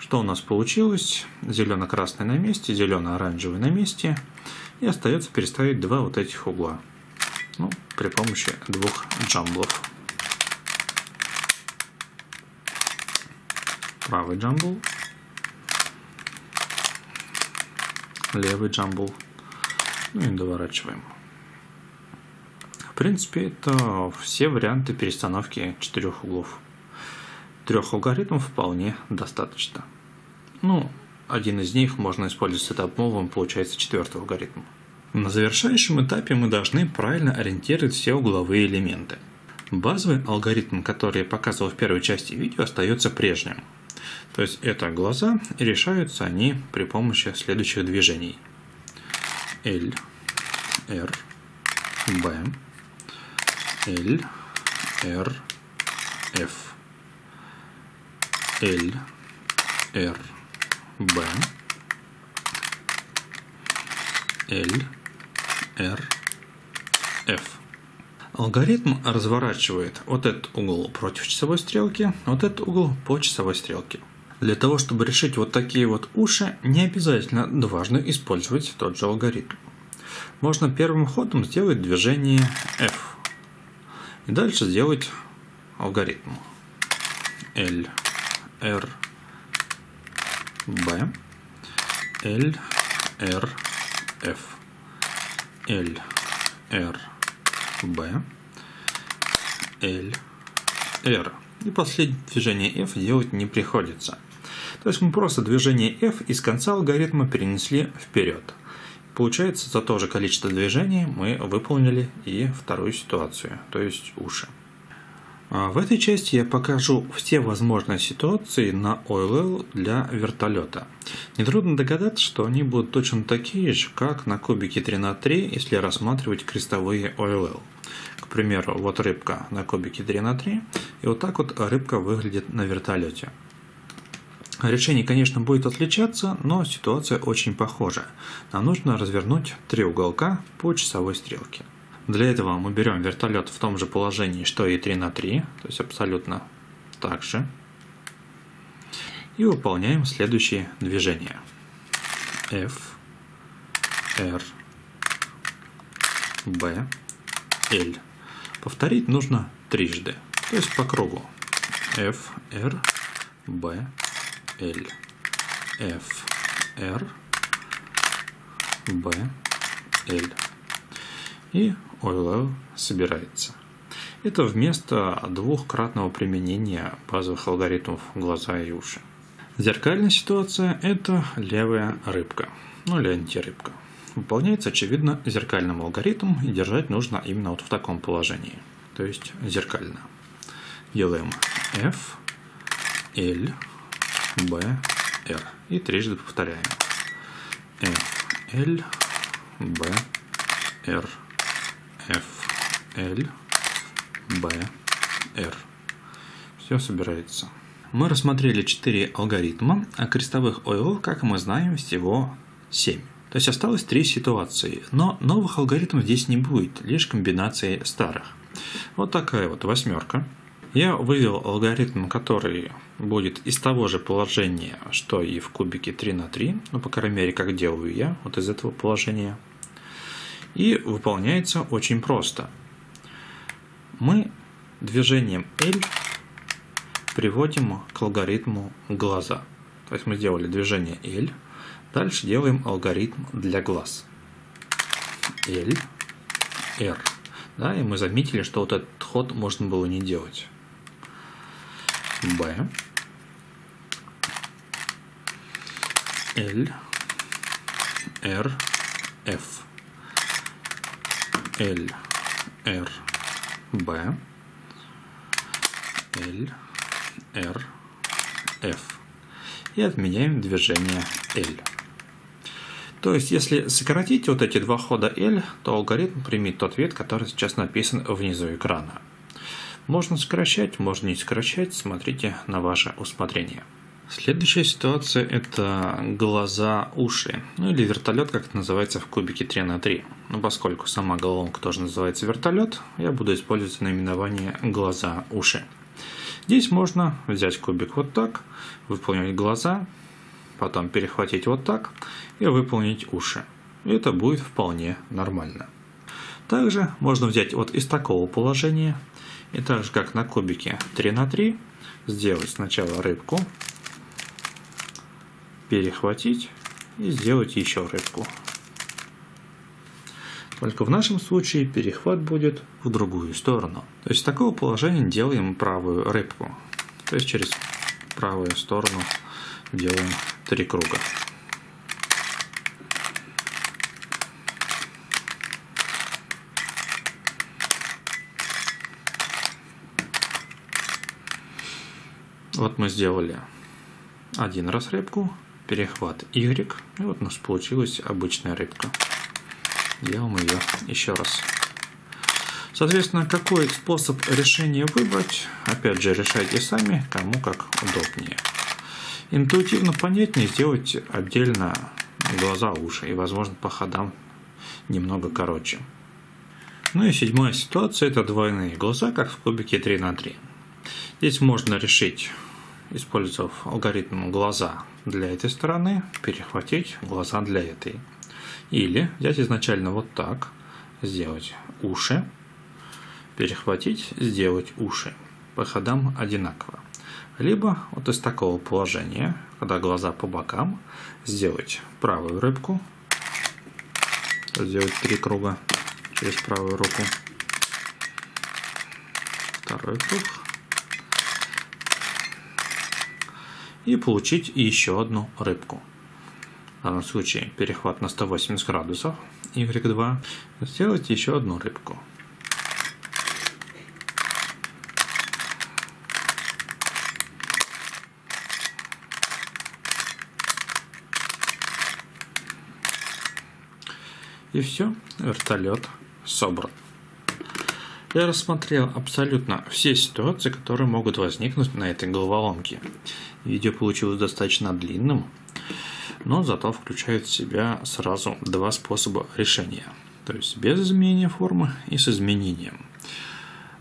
Что у нас получилось? Зелено-красный на месте, зелено-оранжевый на месте. И остается переставить два вот этих угла. Ну, при помощи двух джамблов. Правый джамбл. Левый джамбл. Ну и доворачиваем. В принципе, это все варианты перестановки четырех углов. Трех алгоритмов вполне достаточно. Ну, один из них можно использовать с этапом, получается четвертый алгоритм. На завершающем этапе мы должны правильно ориентировать все угловые элементы. Базовый алгоритм, который я показывал в первой части видео, остается прежним. То есть это глаза, и решаются они при помощи следующих движений. L, R, B, L, R, F, L, R, B, L, R, F. Алгоритм разворачивает вот этот угол против часовой стрелки, вот этот угол по часовой стрелке. Для того, чтобы решить вот такие вот уши, не обязательно дважды использовать тот же алгоритм. Можно первым ходом сделать движение F. И дальше сделать алгоритм L, R, B, L, R, F, L, R, B, L, R. И последнее движение F делать не приходится. То есть мы просто движение F из конца алгоритма перенесли вперед. Получается, за то же количество движений мы выполнили и вторую ситуацию, то есть уши. А в этой части я покажу все возможные ситуации на OLL для вертолета. Нетрудно догадаться, что они будут точно такие же, как на кубике 3 на 3, если рассматривать крестовые OLL. К примеру, вот рыбка на кубике 3 на 3, и вот так вот рыбка выглядит на вертолете. Решение, конечно, будет отличаться, но ситуация очень похожа. Нам нужно развернуть три уголка по часовой стрелке. Для этого мы берем вертолет в том же положении, что и 3 на 3, то есть абсолютно так же. И выполняем следующие движения. F, R, B, L. Повторить нужно трижды, то есть по кругу. F, R, B, L, F, R, B, L. И OLL собирается. Это вместо двухкратного применения базовых алгоритмов глаза и уши. Зеркальная ситуация – это левая рыбка, ну или антирыбка. Выполняется, очевидно, зеркальным алгоритмом, и держать нужно именно вот в таком положении, то есть зеркально. Делаем F, L, B, R. И трижды повторяем. F, L, B, R, F, L, B, R. Все собирается. Мы рассмотрели 4 алгоритма, а крестовых OLL, как мы знаем, всего 7. То есть осталось 3 ситуации, но новых алгоритмов здесь не будет, лишь комбинации старых. Вот такая вот восьмерка. Я вывел алгоритм, который будет из того же положения, что и в кубике 3 на 3, ну, по крайней мере, как делаю я, вот из этого положения. И выполняется очень просто. Мы движением L приводим к алгоритму глаза. То есть мы сделали движение L, дальше делаем алгоритм для глаз. L, R. Да, и мы заметили, что вот этот ход можно было не делать. B, L, R, F, L, R, B, L, R, F. И отменяем движение L. То есть, если сократить вот эти два хода L, то алгоритм примет тот ответ, который сейчас написан внизу экрана. Можно сокращать, можно не сокращать, смотрите на ваше усмотрение. Следующая ситуация – это глаза, уши, ну или вертолет, как это называется в кубике 3 на 3. Но поскольку сама головоломка тоже называется вертолет, я буду использовать наименование глаза, уши. Здесь можно взять кубик вот так, выполнить глаза, потом перехватить вот так и выполнить уши. Это будет вполне нормально. Также можно взять вот из такого положения и так же как на кубике 3 на 3 сделать сначала рыбку, перехватить и сделать еще рыбку. Только в нашем случае перехват будет в другую сторону. То есть с такого положения делаем правую рыбку. То есть через правую сторону делаем три круга. Вот мы сделали один раз рыбку, перехват Y, и вот у нас получилась обычная рыбка. Делаем ее еще раз. Соответственно, какой способ решения выбрать, опять же, решайте сами, кому как удобнее. Интуитивно понятнее сделать отдельно глаза, уши и, возможно, по ходам немного короче. Ну и седьмая ситуация – это двойные глаза, как в кубике 3 на 3. Здесь можно решить использовав алгоритм глаза для этой стороны, перехватить глаза для этой. Или взять изначально вот так, сделать уши, перехватить, сделать уши. По ходам одинаково. Либо вот из такого положения, когда глаза по бокам, сделать правую рыбку, сделать три круга через правую руку, второй круг, и получить еще одну рыбку. В данном случае перехват на 180 градусов, Y2, сделать еще одну рыбку. И все, вертолет собран. Я рассмотрел абсолютно все ситуации, которые могут возникнуть на этой головоломке. Видео получилось достаточно длинным, но зато включает в себя сразу два способа решения. То есть без изменения формы и с изменением.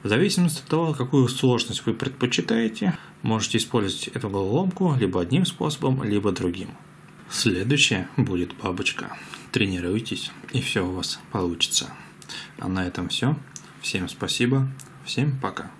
В зависимости от того, какую сложность вы предпочитаете, можете использовать эту головоломку либо одним способом, либо другим. Следующее будет бабочка. Тренируйтесь, и все у вас получится. А на этом все. Всем спасибо, всем пока.